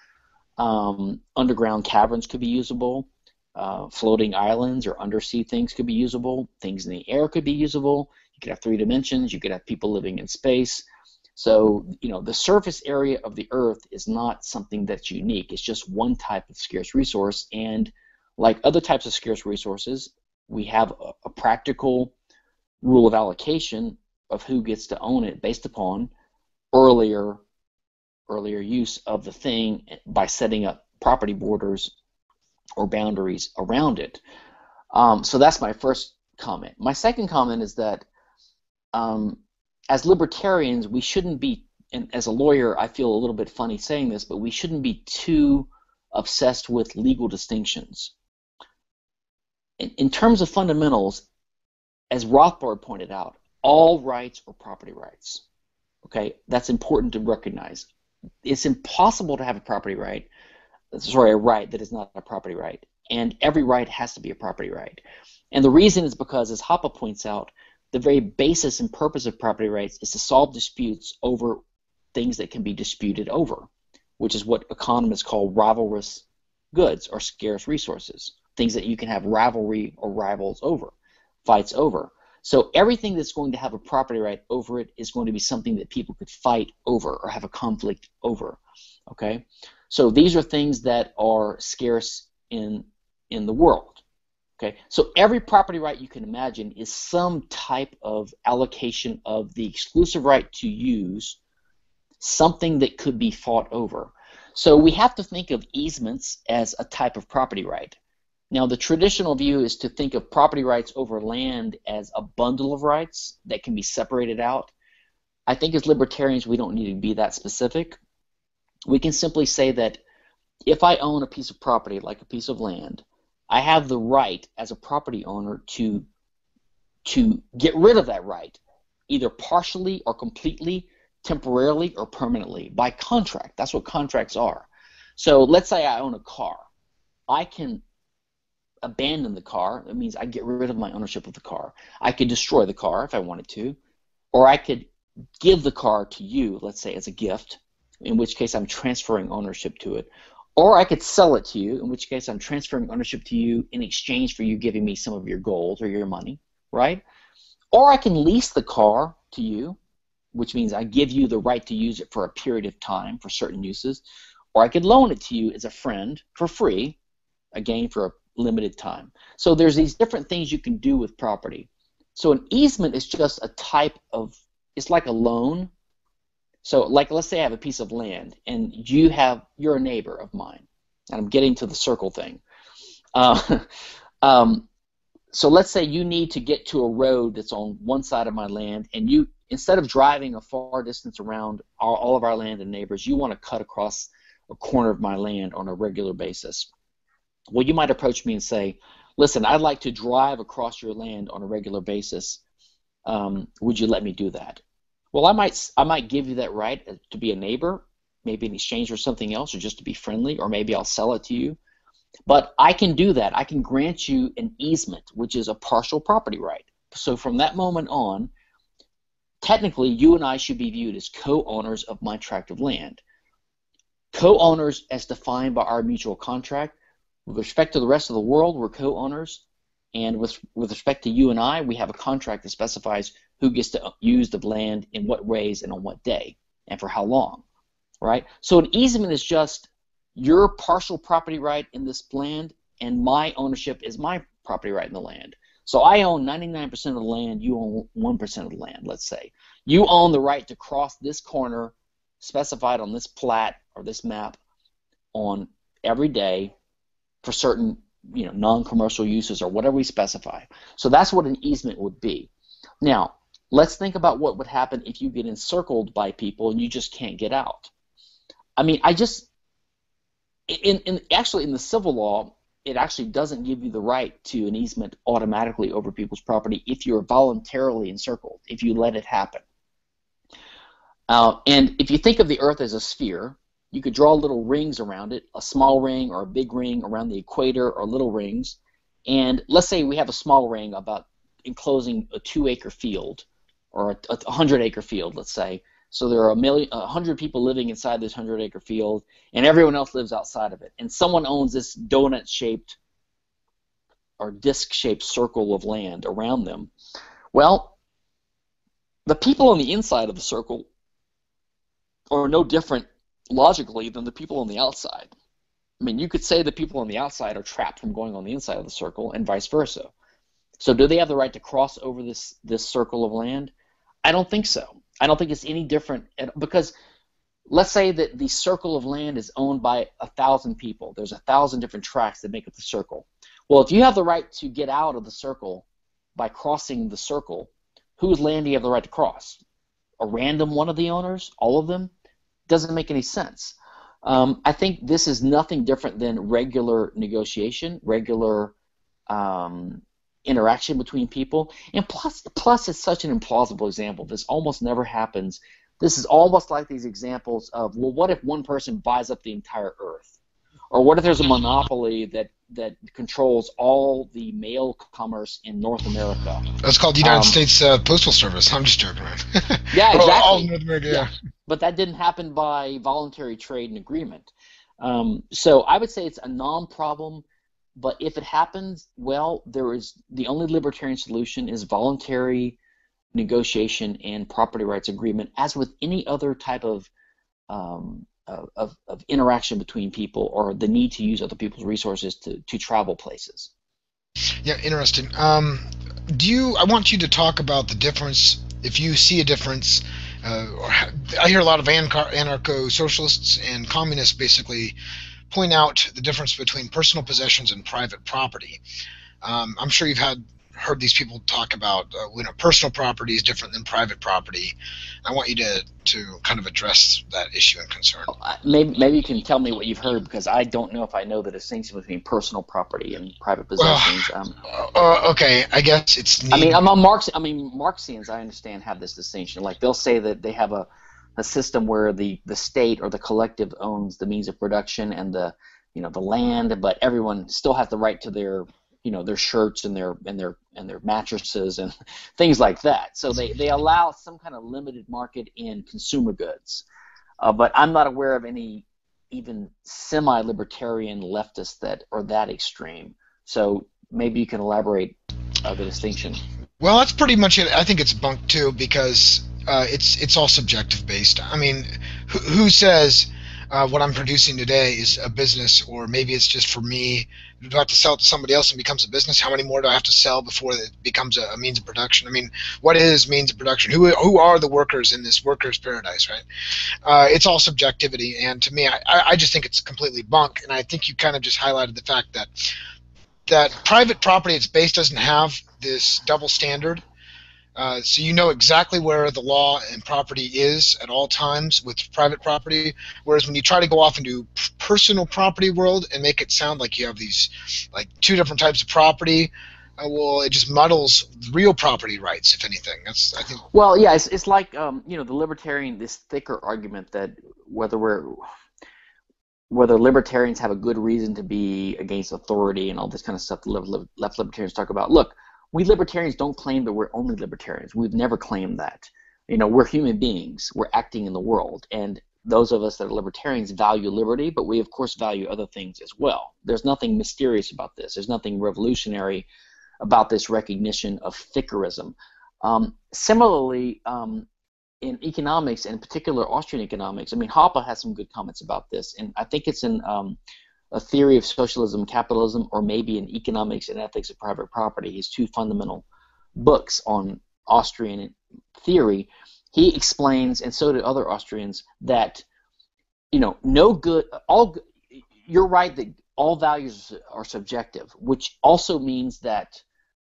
Um, underground caverns could be usable. Uh, floating islands or undersea things could be usable. Things in the air could be usable. You could have three dimensions. You could have people living in space. So, you know, the surface area of the Earth is not something that's unique. It's just one type of scarce resource. And like other types of scarce resources, we have a, a practical rule of allocation of who gets to own it based upon earlier earlier use of the thing by setting up property borders or boundaries around it. Um, so that's my first comment. My second comment is that um, as libertarians, we shouldn't be, and as a lawyer, I feel a little bit funny saying this, but we shouldn't be too obsessed with legal distinctions. In, in terms of fundamentals, as Rothbard pointed out, all rights are property rights. Okay, that's important to recognize. It's impossible to have a property right, sorry, a right that is not a property right, and every right has to be a property right. And the reason is because, as Hoppe points out, the very basis and purpose of property rights is to solve disputes over things that can be disputed over, which is what economists call rivalrous goods or scarce resources, things that you can have rivalry or rivals over, fights over. So everything that's going to have a property right over it is going to be something that people could fight over or have a conflict over. Okay? So these are things that are scarce in in the world. Okay, so every property right you can imagine is some type of allocation of the exclusive right to use something that could be fought over. So we have to think of easements as a type of property right. Now, the traditional view is to think of property rights over land as a bundle of rights that can be separated out. I think as libertarians, we don't need to be that specific. We can simply say that if I own a piece of property, like a piece of land, I have the right as a property owner to to get rid of that right, either partially or completely, temporarily or permanently by contract. That's what contracts are. So let's say I own a car. I can abandon the car. That means I get rid of my ownership of the car. I could destroy the car if I wanted to, or I could give the car to you, let's say as a gift, in which case I'm transferring ownership to it, or I could sell it to you, in which case I'm transferring ownership to you in exchange for you giving me some of your gold or your money, right? Or I can lease the car to you, which means I give you the right to use it for a period of time for certain uses. Or I could loan it to you as a friend for free, again for a limited time. So there's these different things you can do with property. So an easement is just a type of, it's like a loan so, like, let's say I have a piece of land, and you have you're a neighbor of mine, and I'm getting to the circle thing. Uh, um, so let's say you need to get to a road that's on one side of my land, and you instead of driving a far distance around all, all of our land and neighbors, you want to cut across a corner of my land on a regular basis. Well, you might approach me and say, "Listen, I'd like to drive across your land on a regular basis. Um, would you let me do that?" Well, I might I might give you that right uh, to be a neighbor, maybe in exchange for something else, or just to be friendly, or maybe I'll sell it to you. But I can do that. I can grant you an easement, which is a partial property right. So from that moment on, technically, you and I should be viewed as co-owners of my tract of land. Co-owners, as defined by our mutual contract, with respect to the rest of the world, we're co-owners. And with, with respect to you and I, we have a contract that specifies who gets to use the land in what ways and on what day and for how long, right? So an easement is just your partial property right in this land, and my ownership is my property right in the land. So I own 99% of the land, you own 1% of the land, let's say. You own the right to cross this corner specified on this plat or this map on every day for certain you know non-commercial uses or whatever we specify. So that's what an easement would be. Now let's think about what would happen if you get encircled by people and you just can't get out. I mean, I just in, in actually in the civil law, it actually doesn't give you the right to an easement automatically over people's property if you're voluntarily encircled, if you let it happen. Uh, and if you think of the Earth as a sphere, you could draw little rings around it, a small ring or a big ring around the equator or little rings. And let's say we have a small ring about enclosing a two acre field or a, hundred acre field, let's say. So there are a million, a hundred people living inside this hundred acre field, and everyone else lives outside of it. And someone owns this donut shaped or disc shaped circle of land around them. Well, the people on the inside of the circle are no different logically than the people on the outside. I mean, you could say the people on the outside are trapped from going on the inside of the circle, and vice versa. So, do they have the right to cross over this this circle of land? I don't think so. I don't think it's any different because let's say that the circle of land is owned by a thousand people. There's a thousand different tracks that make up the circle. Well, if you have the right to get out of the circle by crossing the circle, whose land do you have the right to cross? A random one of the owners? All of them? Doesn't make any sense. Um, I think this is nothing different than regular negotiation, regular um, interaction between people. And plus, plus it's such an implausible example. This almost never happens. This is almost like these examples of, well, what if one person buys up the entire Earth? Or what if there's a monopoly that, that controls all the mail commerce in North America? That's called the United um, States uh, Postal Service. I'm just joking, right? yeah, exactly. all North America, yeah. yeah. But that didn't happen by voluntary trade and agreement. Um, so I would say it's a non-problem but if it happens, well, there is the only libertarian solution is voluntary negotiation and property rights agreement, as with any other type of um, of, of interaction between people or the need to use other people's resources to, to travel places. Yeah, interesting. Um, do you? I want you to talk about the difference. If you see a difference, uh, I hear a lot of anarcho socialists and communists basically point out the difference between personal possessions and private property. Um, I'm sure you've had heard these people talk about uh, you know personal property is different than private property. I want you to to kind of address that issue and concern. Maybe maybe you can tell me what you've heard because I don't know if I know the distinction between personal property and private possessions. Um, uh, okay, I guess it's. I mean, I'm a Marx. I mean, Marxians, I understand have this distinction. Like they'll say that they have a a system where the, the state or the collective owns the means of production and the you know the land, but everyone still has the right to their you know their shirts and their and their and their mattresses and things like that. So they, they allow some kind of limited market in consumer goods, uh, but I'm not aware of any even semi-libertarian leftists that are that extreme. So maybe you can elaborate uh, the distinction. Well, that's pretty much it. I think it's bunk too because uh, it's it's all subjective based. I mean, who, who says uh, what I'm producing today is a business, or maybe it's just for me? Do I have to sell it to somebody else and becomes a business? How many more do I have to sell before it becomes a, a means of production? I mean, what is means of production? Who who are the workers in this workers' paradise, right? Uh, it's all subjectivity, and to me, I, I just think it's completely bunk. And I think you kind of just highlighted the fact that that private property it's based doesn't have this double standard uh, so you know exactly where the law and property is at all times with private property. Whereas when you try to go off into personal property world and make it sound like you have these like two different types of property, uh, well, it just muddles real property rights, if anything. That's I think. Well, yeah, it's, it's like um, you know the libertarian this thicker argument that whether we're whether libertarians have a good reason to be against authority and all this kind of stuff. The left libertarians talk about. Look, we libertarians don't claim that we're only libertarians. We've never claimed that. You know, we're human beings. We're acting in the world, and those of us that are libertarians value liberty, but we of course value other things as well. There's nothing mysterious about this. There's nothing revolutionary about this recognition of thickerism. Um, similarly, um, in economics, and in particular Austrian economics, I mean, Hoppe has some good comments about this, and I think it's in um, a theory of socialism, capitalism, or maybe an economics and ethics of private property, his two fundamental books on Austrian theory, he explains, and so do other Austrians, that you know, no good, all. You're right that all values are subjective, which also means that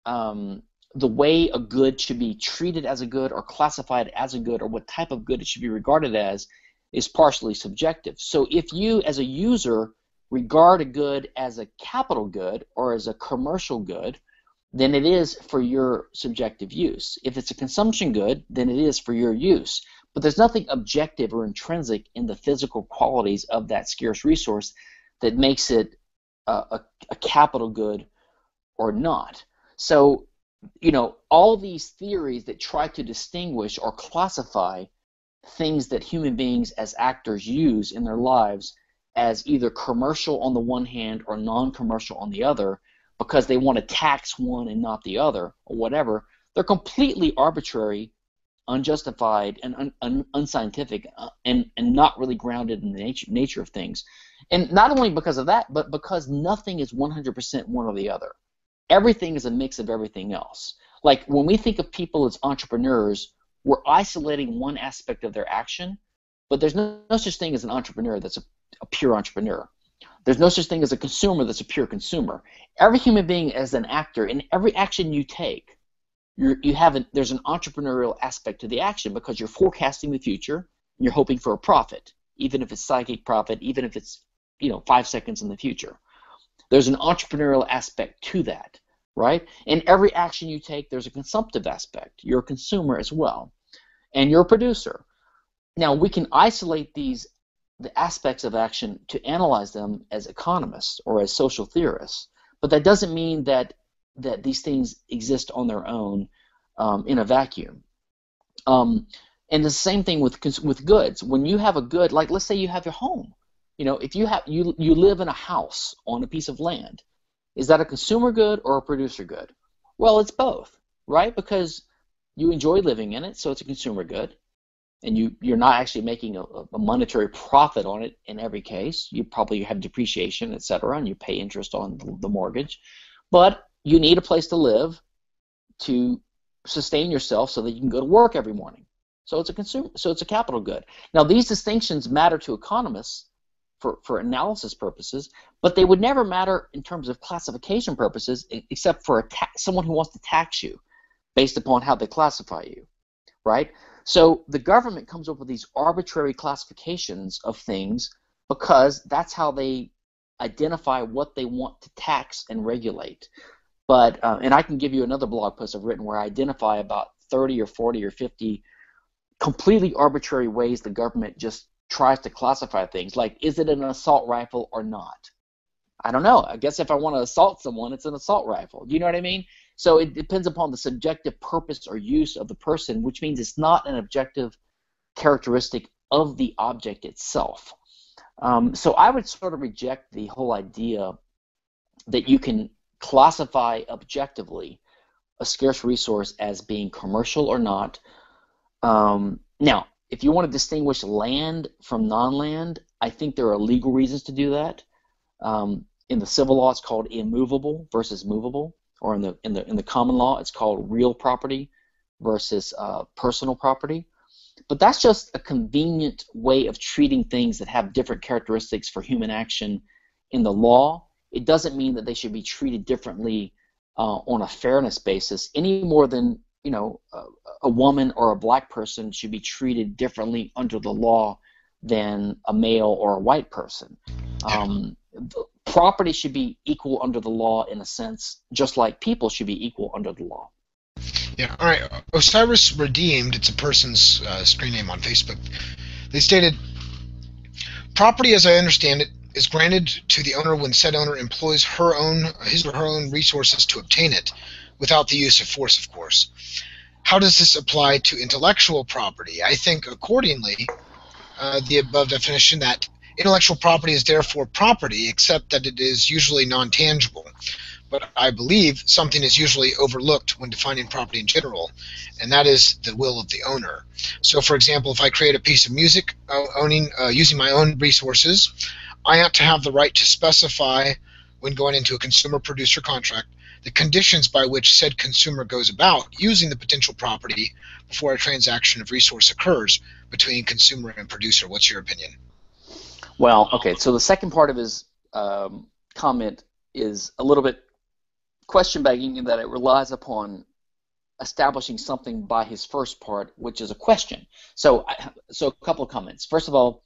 um, the way a good should be treated as a good or classified as a good or what type of good it should be regarded as is partially subjective. So if you as a user regard a good as a capital good or as a commercial good, then it is for your subjective use. If it's a consumption good, then it is for your use. But there's nothing objective or intrinsic in the physical qualities of that scarce resource that makes it a, a, a capital good or not. So, you know, all these theories that try to distinguish or classify things that human beings as actors use in their lives as either commercial on the one hand or non-commercial on the other because they want to tax one and not the other or whatever they're completely arbitrary unjustified and un, un, unscientific uh, and, and not really grounded in the nature, nature of things. And not only because of that but because nothing is 100% one or the other. Everything is a mix of everything else. Like when we think of people as entrepreneurs we're isolating one aspect of their action but there's no, no such thing as an entrepreneur that's a, a pure entrepreneur. There's no such thing as a consumer that's a pure consumer. Every human being is an actor. In every action you take, you you have a, there's an entrepreneurial aspect to the action because you're forecasting the future and you're hoping for a profit, even if it's psychic profit, even if it's you know five seconds in the future. There's an entrepreneurial aspect to that, right? In every action you take, there's a consumptive aspect. You're a consumer as well, and you're a producer. Now we can isolate these the aspects of action to analyze them as economists or as social theorists, but that doesn't mean that that these things exist on their own um, in a vacuum. Um, and the same thing with with goods. When you have a good, like let's say you have your home, you know, if you have you you live in a house on a piece of land, is that a consumer good or a producer good? Well, it's both, right? Because you enjoy living in it, so it's a consumer good and you you're not actually making a, a, monetary profit on it in every case. You probably have depreciation, et cetera, and you pay interest on the, mortgage. But you need a place to live to sustain yourself so that you can go to work every morning. So it's a consumer, so it's a capital good. Now these distinctions matter to economists for, for analysis purposes, but they would never matter in terms of classification purposes, except for ta- someone who wants to tax you based upon how they classify you, right? So the government comes up with these arbitrary classifications of things because that's how they identify what they want to tax and regulate. But uh, and I can give you another blog post I've written where I identify about 30 or 40 or 50 completely arbitrary ways the government just tries to classify things. Like, is it an assault rifle or not? I don't know. I guess if I want to assault someone, it's an assault rifle. You know what I mean? So it depends upon the subjective purpose or use of the person, which means it's not an objective characteristic of the object itself. Um, so I would sort of reject the whole idea that you can classify objectively a scarce resource as being commercial or not. Um, now, if you want to distinguish land from non-land, I think there are legal reasons to do that. Um, in the civil law, it's called immovable versus movable or in the in the in the common law, it's called real property versus uh, personal property. But that's just a convenient way of treating things that have different characteristics for human action in the law. It doesn't mean that they should be treated differently uh, on a fairness basis any more than you know a, a, woman or a black person should be treated differently under the law than a male or a white person. Um, property should be equal under the law in a sense, just like people should be equal under the law. Yeah, all right. Osiris Redeemed, it's a person's uh, screen name on Facebook. They stated property, as I understand it, is granted to the owner when said owner employs her own, his or her own resources to obtain it, without the use of force, of course. How does this apply to intellectual property? I think, accordingly, uh, the above definition that Intellectual property is therefore property, except that it is usually non tangible. But I believe something is usually overlooked when defining property in general, and that is the will of the owner. So, for example, if I create a piece of music uh, owning uh, using my own resources, I ought to have the right to specify when going into a consumer producer contract the conditions by which said consumer goes about using the potential property before a transaction of resource occurs between consumer and producer. What's your opinion? Well, okay. So the second part of his um, comment is a little bit question begging in that it relies upon establishing something by his first part, which is a question. So, so a couple of comments. First of all,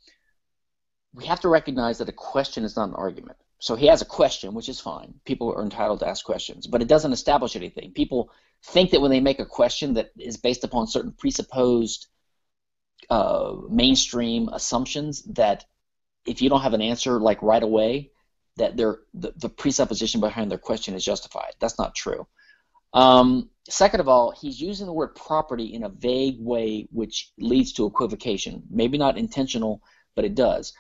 we have to recognize that a question is not an argument. So he has a question, which is fine. People are entitled to ask questions, but it doesn't establish anything. People think that when they make a question that is based upon certain presupposed uh, mainstream assumptions, that if you don't have an answer like right away, that the, the presupposition behind their question is justified. That's not true. Um, second of all, he's using the word property in a vague way, which leads to equivocation. Maybe not intentional, but it does.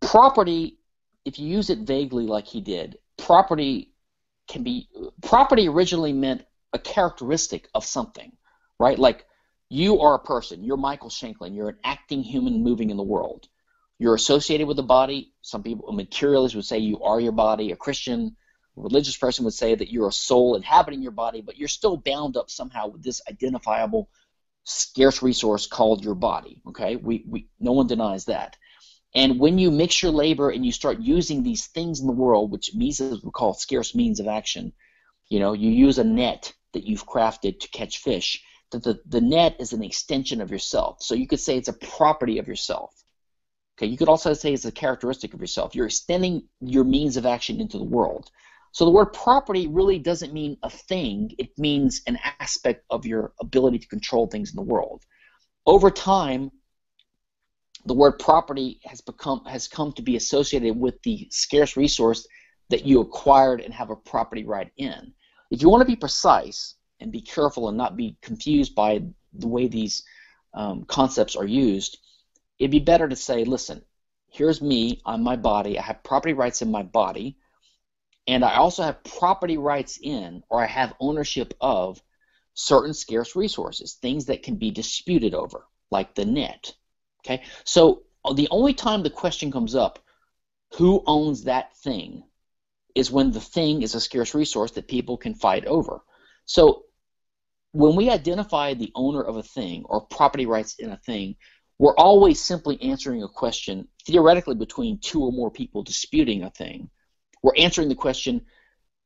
Property, if you use it vaguely like he did, property can be property originally meant a characteristic of something, right? Like you are a person. You're Michael Shanklin. You're an acting human moving in the world. You're associated with the body. Some people, a materialist would say you are your body. A Christian, a religious person would say that you're a soul inhabiting your body, but you're still bound up somehow with this identifiable scarce resource called your body. Okay, we, we no one denies that. And when you mix your labor and you start using these things in the world, which Mises would call scarce means of action, you know, you use a net that you've crafted to catch fish. That the, the net is an extension of yourself. So you could say it's a property of yourself. Okay, you could also say it's a characteristic of yourself. You're extending your means of action into the world. So the word property really doesn't mean a thing, it means an aspect of your ability to control things in the world. Over time, the word property has become has come to be associated with the scarce resource that you acquired and have a property right in. If you want to be precise and be careful and not be confused by the way these um, concepts are used, it'd be better to say, listen, here's me on my body. I have property rights in my body, and I also have property rights in, or I have ownership of, certain scarce resources, things that can be disputed over, like the net. Okay, so the only time the question comes up, who owns that thing, is when the thing is a scarce resource that people can fight over. So when we identify the owner of a thing or property rights in a thing, we're always simply answering a question, theoretically between two or more people disputing a thing. We're answering the question,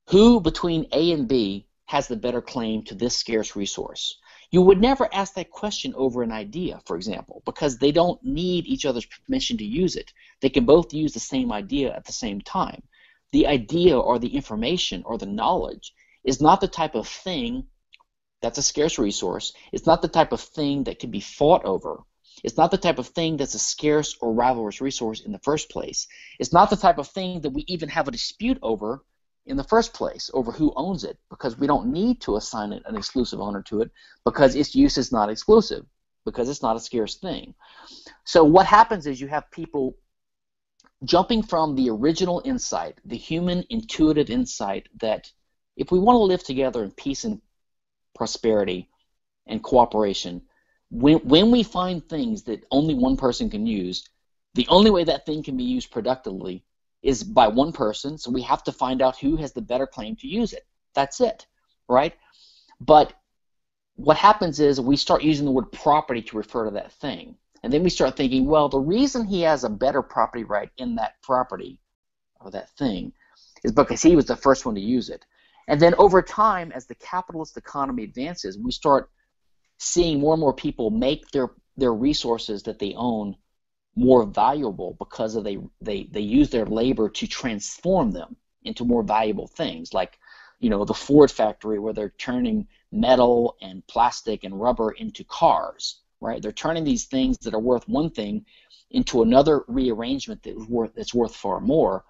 who between A and B has the better claim to this scarce resource? You would never ask that question over an idea, for example, because they don't need each other's permission to use it. They can both use the same idea at the same time. The idea or the information or the knowledge is not the type of thing that's a scarce resource. It's not the type of thing that can be fought over it's not the type of thing that's a scarce or rivalrous resource in the first place. It's not the type of thing that we even have a dispute over in the first place over who owns it because we don't need to assign it an exclusive owner to it because its use is not exclusive because it's not a scarce thing. So what happens is you have people jumping from the original insight, the human intuitive insight that if we want to live together in peace and prosperity and cooperation, when, when we find things that only one person can use, the only way that thing can be used productively is by one person. So we have to find out who has the better claim to use it. That's it, right? But what happens is we start using the word property to refer to that thing. And then we start thinking, well, the reason he has a better property right in that property or that thing is because he was the first one to use it. And then over time, as the capitalist economy advances, we start seeing more and more people make their their resources that they own more valuable because of they they they use their labor to transform them into more valuable things. Like you know the Ford factory where they're turning metal and plastic and rubber into cars right? They're turning these things that are worth one thing into another rearrangement that's worth that's worth far more.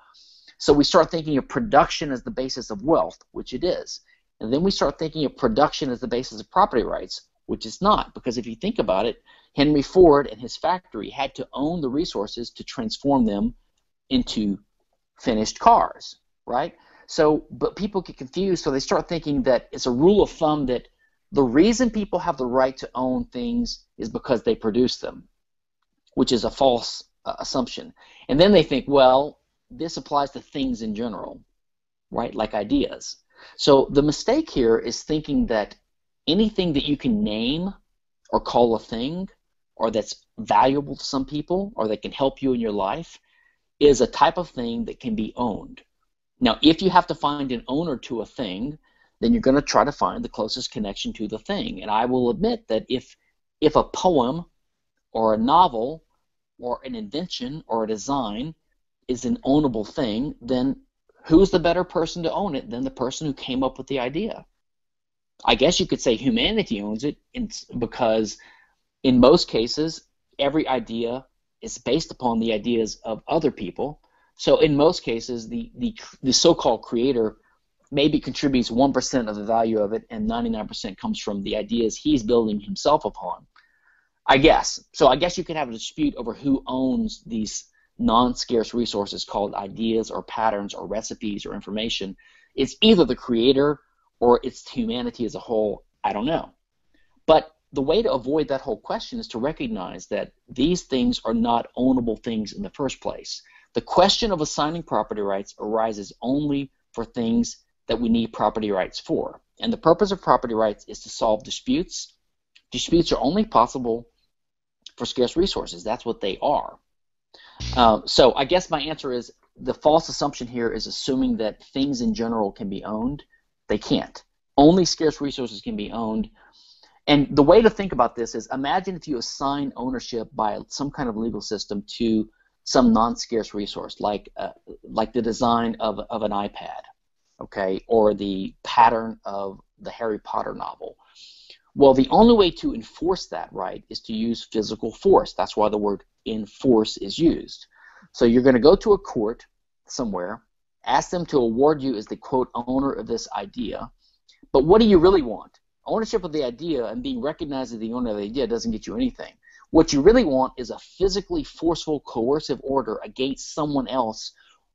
So we start thinking of production as the basis of wealth which it is. And then we start thinking of production as the basis of property rights which is not. Because if you think about it, Henry Ford and his factory had to own the resources to transform them into finished cars, right? So, but people get confused, so they start thinking that it's a rule of thumb that the reason people have the right to own things is because they produce them, which is a false uh, assumption. And then they think, well, this applies to things in general, right? Like ideas. So the mistake here is thinking that anything that you can name or call a thing or that's valuable to some people or that can help you in your life is a type of thing that can be owned. Now, if you have to find an owner to a thing, then you're going to try to find the closest connection to the thing. And I will admit that if if a poem or a novel or an invention or a design is an ownable thing, then who's the better person to own it than the person who came up with the idea? I guess you could say humanity owns it because in most cases, every idea is based upon the ideas of other people. So in most cases, the, the, the so-called creator maybe contributes 1% of the value of it and 99% comes from the ideas he's building himself upon. I guess. So I guess you could have a dispute over who owns these non-scarce resources called ideas or patterns or recipes or information. It's either the creator or it's humanity as a whole. I don't know. But the way to avoid that whole question is to recognize that these things are not ownable things in the first place. The question of assigning property rights arises only for things that we need property rights for. And the purpose of property rights is to solve disputes. Disputes are only possible for scarce resources. That's what they are. Um, so I guess my answer is the false assumption here is assuming that things in general can be owned. They can't. Only scarce resources can be owned. And the way to think about this is imagine if you assign ownership by some kind of legal system to some non-scarce resource, like uh, like the design of, of an iPad, okay, or the pattern of the Harry Potter novel. Well, the only way to enforce that right is to use physical force. That's why the word enforce is used. So you're going to go to a court somewhere, ask them to award you as the quote owner of this idea. But what do you really want? Ownership of the idea and being recognized as the owner of the idea doesn't get you anything. What you really want is a physically forceful, coercive order against someone else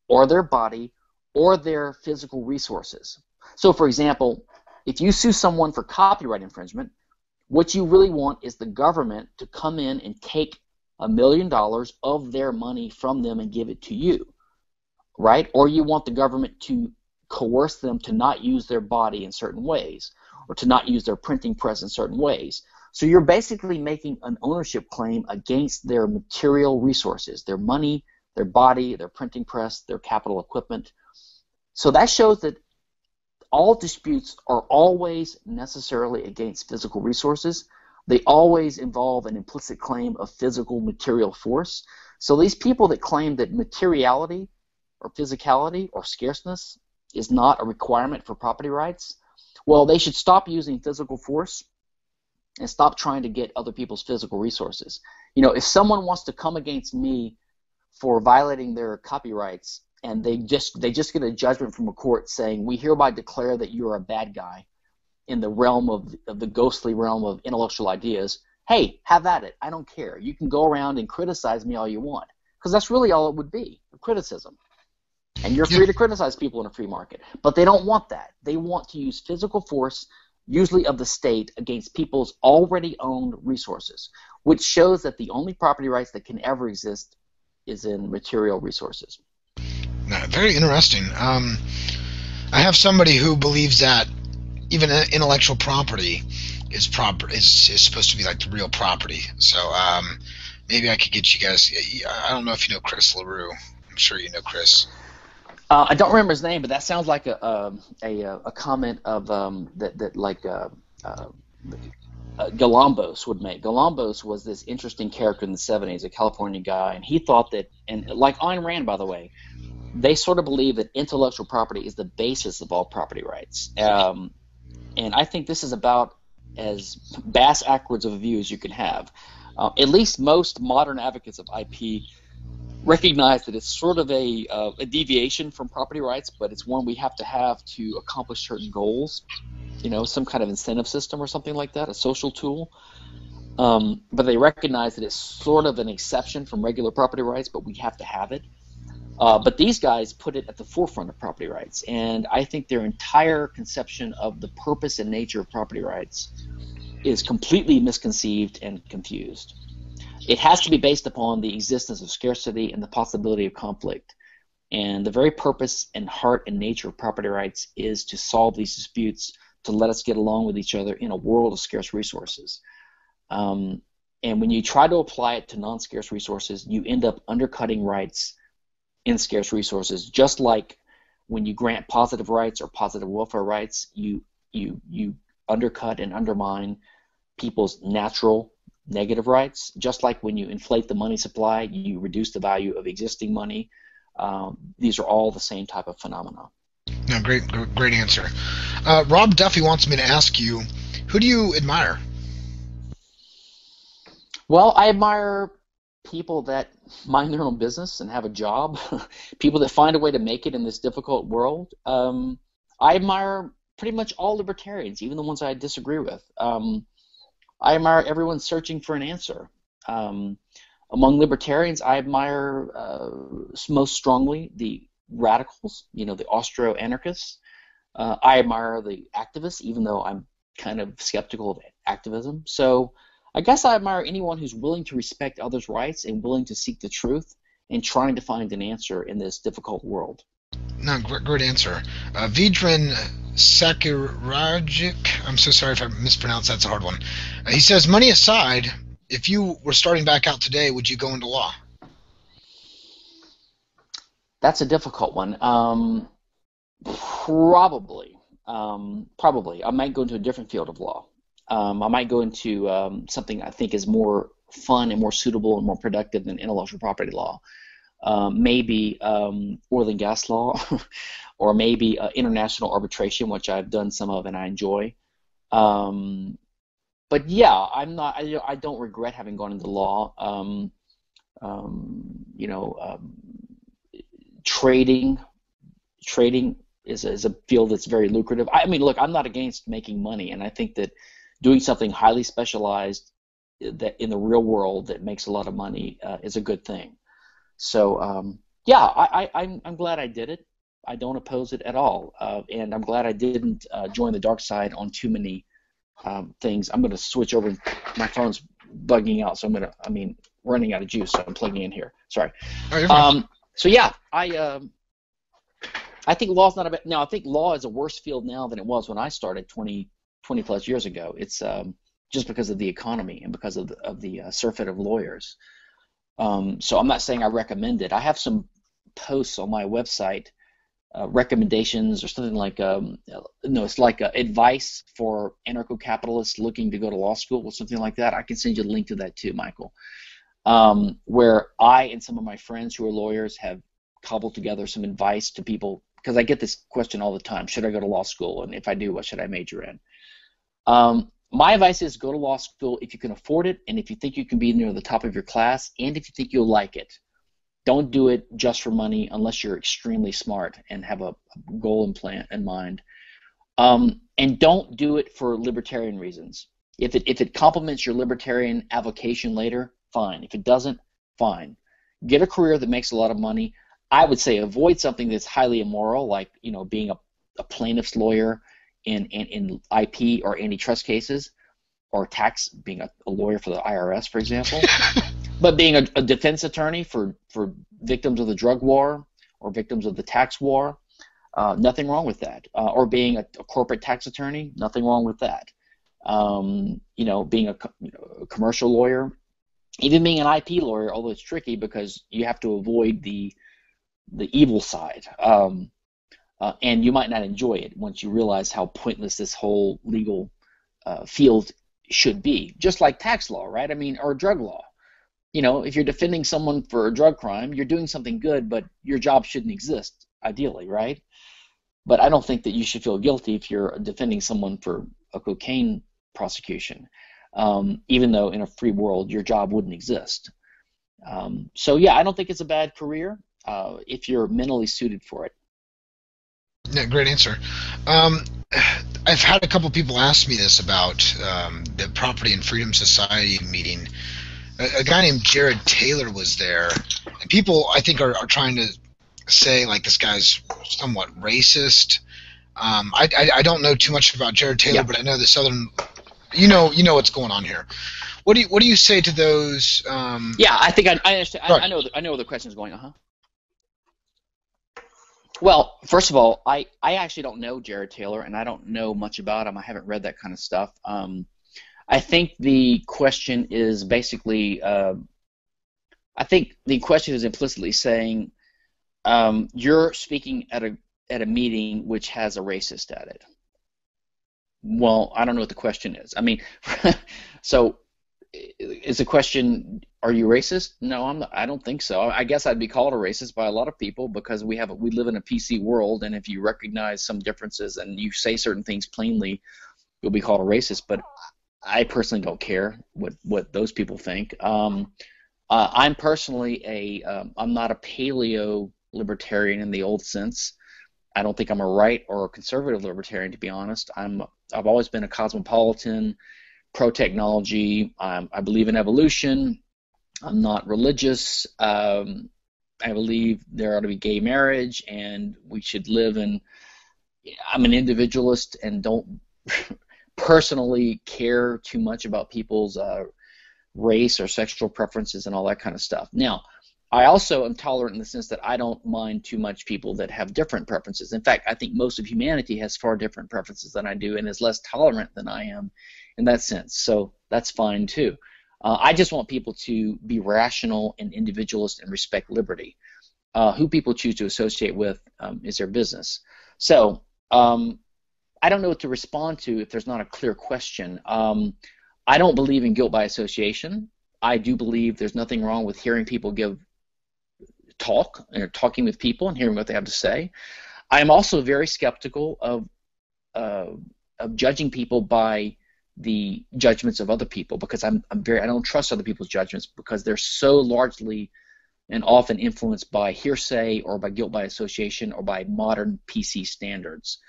or their body or their physical resources. So, for example, if you sue someone for copyright infringement, what you really want is the government to come in and take a million dollars of their money from them and give it to you, right? Or you want the government to coerce them to not use their body in certain ways or to not use their printing press in certain ways. So you're basically making an ownership claim against their material resources, their money, their body, their printing press, their capital equipment. So that shows that all disputes are always necessarily against physical resources. They always involve an implicit claim of physical material force. So these people that claim that materiality or physicality or scarceness is not a requirement for property rights, well, they should stop using physical force and stop trying to get other people's physical resources. You know, if someone wants to come against me for violating their copyrights, and they just they just get a judgment from a court saying we hereby declare that you're a bad guy in the realm of, of the ghostly realm of intellectual ideas hey have at it. I don't care. You can go around and criticize me all you want. Because that's really all it would be criticism and you're free to criticize people in a free market but they don't want that they want to use physical force usually of the state against people's already owned resources which shows that the only property rights that can ever exist is in material resources very interesting. Um, I have somebody who believes that even intellectual property is proper is, is supposed to be like the real property. So um, maybe I could get you guys. I don't know if you know Chris LaRue. I'm sure you know Chris. Uh, I don't remember his name, but that sounds like a um, a, a, a comment of um, that that like uh, uh, uh, Galambos would make. Galambos was this interesting character in the 70s, a California guy, and he thought that, and like Ayn Rand, by the way, they sort of believe that intellectual property is the basis of all property rights. Um, and I think this is about as bass backwards of a view as you can have. Uh, at least most modern advocates of IP recognize that it's sort of a, uh, a deviation from property rights, but it's one we have to have to accomplish certain goals. You know, some kind of incentive system or something like that, a social tool. Um, but they recognize that it's sort of an exception from regular property rights, but we have to have it. Uh, but these guys put it at the forefront of property rights, and I think their entire conception of the purpose and nature of property rights is completely misconceived and confused. It has to be based upon the existence of scarcity and the possibility of conflict. And the very purpose and heart and nature of property rights is to solve these disputes, to let us get along with each other in a world of scarce resources. Um, and when you try to apply it to non scarce resources, you end up undercutting rights in scarce resources, just like when you grant positive rights or positive welfare rights, you you you undercut and undermine people's natural negative rights. Just like when you inflate the money supply, you reduce the value of existing money. Um, these are all the same type of phenomena. No, great, great answer. Uh, Rob Duffy wants me to ask you, who do you admire? Well, I admire people that mind their own business and have a job, people that find a way to make it in this difficult world. Um, I admire pretty much all libertarians, even the ones I disagree with. Um, I admire everyone searching for an answer. Um, among libertarians, I admire uh, most strongly the radicals, you know, the Austro-anarchists. Uh, I admire the activists, even though I'm kind of skeptical of activism. So I guess I admire anyone who's willing to respect others' rights and willing to seek the truth and trying to find an answer in this difficult world. No, great, great answer. Uh, Sakirajic, I'm so sorry if I mispronounced that's a hard one. Uh, he says, money aside, if you were starting back out today, would you go into law? That's a difficult one. Um, probably. Um, probably. I might go into a different field of law. Um, I might go into um, something I think is more fun and more suitable and more productive than intellectual property law. Um, maybe um, oil and gas law, or maybe uh, international arbitration, which I've done some of and I enjoy. Um, but yeah, I'm not. I, I, don't regret having gone into law. Um, you know, trading, trading is, is a field that's very lucrative. I mean, look, I'm not against making money, and I think that doing something highly specialized that in the real world that makes a lot of money uh, is a good thing. So um, yeah, I, I, I'm I'm glad I did it. I don't oppose it at all, uh, and I'm glad I didn't uh, join the dark side on too many um, things. I'm going to switch over. My phone's bugging out, so I'm going to. I mean, running out of juice, so I'm plugging in here. Sorry. Oh, um, so yeah, I um, I think law's not a bad. Now I think law is a worse field now than it was when I started 20 20 plus years ago. It's um, just because of the economy and because of the, of the uh, surfeit of lawyers. Um, so I'm not saying I recommend it. I have some posts on my website, uh, recommendations or something like um, no, it's like uh, advice for anarcho-capitalists looking to go to law school or something like that. I can send you a link to that too, Michael. Um, where I and some of my friends who are lawyers have cobbled together some advice to people because I get this question all the time: Should I go to law school? And if I do, what should I major in? Um, my advice is go to law school if you can afford it and if you think you can be near the top of your class and if you think you'll like it. Don't do it just for money unless you're extremely smart and have a goal and plan in mind. Um, and don't do it for libertarian reasons. If it if it complements your libertarian avocation later, fine. If it doesn't, fine. Get a career that makes a lot of money. I would say avoid something that's highly immoral, like you know being a, a plaintiff's lawyer in, in, in IP or antitrust cases, or tax, being a, a lawyer for the IRS, for example, but being a, a, defense attorney for, for victims of the drug war or victims of the tax war, uh, nothing wrong with that. Uh, or being a, a, corporate tax attorney, nothing wrong with that. Um, you know, being a, you know, a commercial lawyer, even being an IP lawyer, although it's tricky because you have to avoid the the evil side. Um, uh, and you might not enjoy it once you realize how pointless this whole legal uh, field should be. Just like tax law, right? I mean, or drug law. You know, if you're defending someone for a drug crime, you're doing something good, but your job shouldn't exist, ideally, right? But I don't think that you should feel guilty if you're defending someone for a cocaine prosecution, um, even though in a free world your job wouldn't exist. Um, so yeah, I don't think it's a bad career uh, if you're mentally suited for it. Yeah, great answer. Um, I've had a couple people ask me this about um, the Property and Freedom Society meeting. A, a, guy named Jared Taylor was there, and people I think are, are trying to say like this guy's somewhat racist. Um, I, I, I don't know too much about Jared Taylor, yeah. but I know the Southern. You know you know what's going on here. What do you what do you say to those? Um, yeah, I think I, I understand. I, I, know the, I know where the question is going. Uh huh. Well, first of all, I, I actually don't know Jared Taylor, and I don't know much about him. I haven't read that kind of stuff. Um, I think the question is basically, uh, I think the question is implicitly saying um, you're speaking at a at a meeting which has a racist at it? Well, I don't know what the question is. I mean, so is the question are you racist? No i'm not, i don't think so. I guess i'd be called a racist by a lot of people because we have we live in a pc world and if you recognize some differences and you say certain things plainly you'll be called a racist but i personally don't care what what those people think. Um, uh, i'm personally a um, i'm not a paleo libertarian in the old sense. I don't think i'm a right or a conservative libertarian to be honest. I'm i've always been a cosmopolitan pro technology. Um, I believe in evolution. I'm not religious. Um, I believe there ought to be gay marriage, and we should live in. I'm an individualist and don't personally care too much about people's uh, race or sexual preferences and all that kind of stuff. Now, I also am tolerant in the sense that I don't mind too much people that have different preferences. In fact, I think most of humanity has far different preferences than I do and is less tolerant than I am in that sense. So that's fine too. Uh, I just want people to be rational and individualist and respect liberty. Uh, who people choose to associate with um, is their business. So um, I don't know what to respond to if there's not a clear question. Um, I don't believe in guilt by association. I do believe there's nothing wrong with hearing people give talk or talking with people and hearing what they have to say. I am also very skeptical of uh, of judging people by the judgments of other people because I'm, I'm very I don't trust other people's judgments because they're so largely and often influenced by hearsay or by guilt by association or by modern PC standards.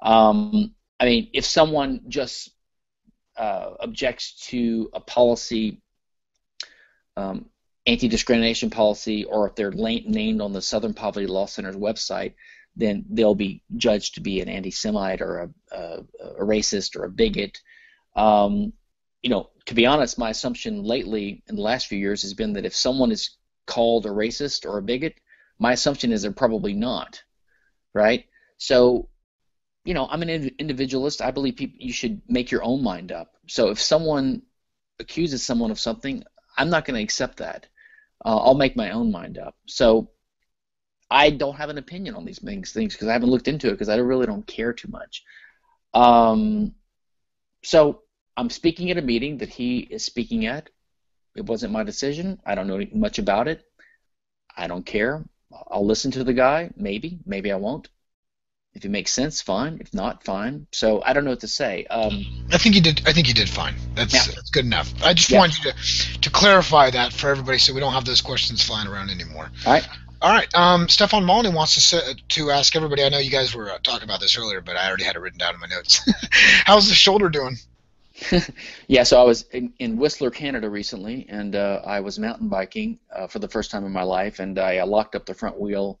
Um, I mean, if someone just uh, objects to a policy, um, anti-discrimination policy, or if they're named on the Southern Poverty Law Center's website, then they'll be judged to be an anti-Semite or a, a, a racist or a bigot um, you know, to be honest, my assumption lately in the last few years has been that if someone is called a racist or a bigot, my assumption is they're probably not, right? So, you know, I'm an individualist. I believe people you should make your own mind up. So if someone accuses someone of something, I'm not going to accept that. Uh, I'll make my own mind up. So I don't have an opinion on these things things because I haven't looked into it because I really don't care too much. Um, so I'm speaking at a meeting that he is speaking at. It wasn't my decision. I don't know much about it. I don't care. I'll listen to the guy. Maybe, maybe I won't. If it makes sense, fine. If not, fine. So I don't know what to say. Um, I think you did. I think you did fine. That's, yeah. that's good enough. I just yeah. wanted you to to clarify that for everybody, so we don't have those questions flying around anymore. All right. All right. Um, Stefan Molyneux wants to to ask everybody. I know you guys were uh, talking about this earlier, but I already had it written down in my notes. How's the shoulder doing? yeah, so I was in, in Whistler, Canada recently, and uh, I was mountain biking uh, for the first time in my life, and I uh, locked up the front wheel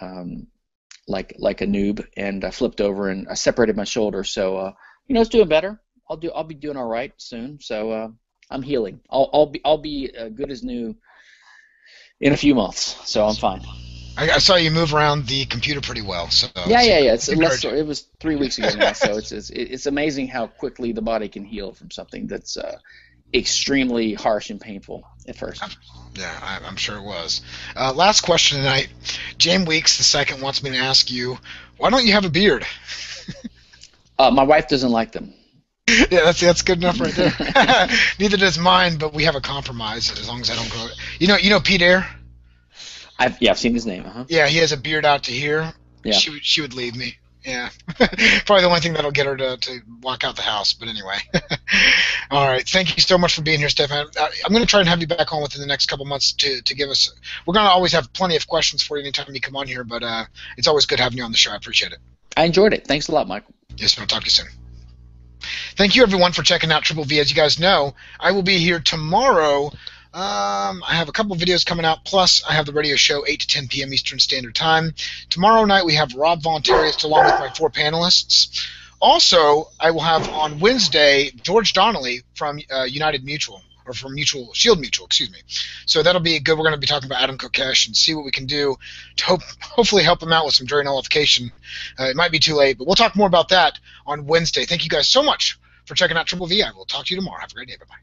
um, like like a noob, and I flipped over and I separated my shoulder. So uh, you know, it's doing better. I'll do. I'll be doing all right soon. So uh, I'm healing. I'll I'll be I'll be uh, good as new in a few months. So I'm fine. I, I, saw you move around the computer pretty well. So yeah, yeah, yeah. It's less, it was three weeks ago now, so it's, it's it's amazing how quickly the body can heal from something that's uh, extremely harsh and painful at first. Yeah, I, am sure it was. Uh, last question tonight. James Weeks the second wants me to ask you, why don't you have a beard? uh, my wife doesn't like them. Yeah, that's that's good enough right there. Neither does mine, but we have a compromise as long as I don't grow it. You know, you know Pete Eyre. I've yeah, I've seen his name. Uh-huh. Yeah, he has a beard out to here. Yeah. She would she would leave me. Yeah, probably the only thing that'll get her to, to walk out the house. But anyway, all right. Thank you so much for being here, Stephan. Uh, I'm going to try and have you back on within the next couple months to, to give us. We're going to always have plenty of questions for you anytime you come on here, but uh, it's always good having you on the show. I appreciate it. I enjoyed it. Thanks a lot, Michael. Yes, I'll talk to you soon. Thank you, everyone, for checking out Triple V. As you guys know, I will be here tomorrow um, I have a couple videos coming out. Plus, I have the radio show 8 to 10 p.m. Eastern Standard Time. Tomorrow night, we have Rob Voluntarius along with my four panelists. Also, I will have on Wednesday George Donnelly from uh, United Mutual or from Mutual Shield Mutual, excuse me. So that'll be good. We're going to be talking about Adam Kokesh and see what we can do to hope, hopefully help him out with some jury nullification. Uh, it might be too late, but we'll talk more about that on Wednesday. Thank you guys so much for checking out Triple V. I will talk to you tomorrow. Have a great day. Bye bye.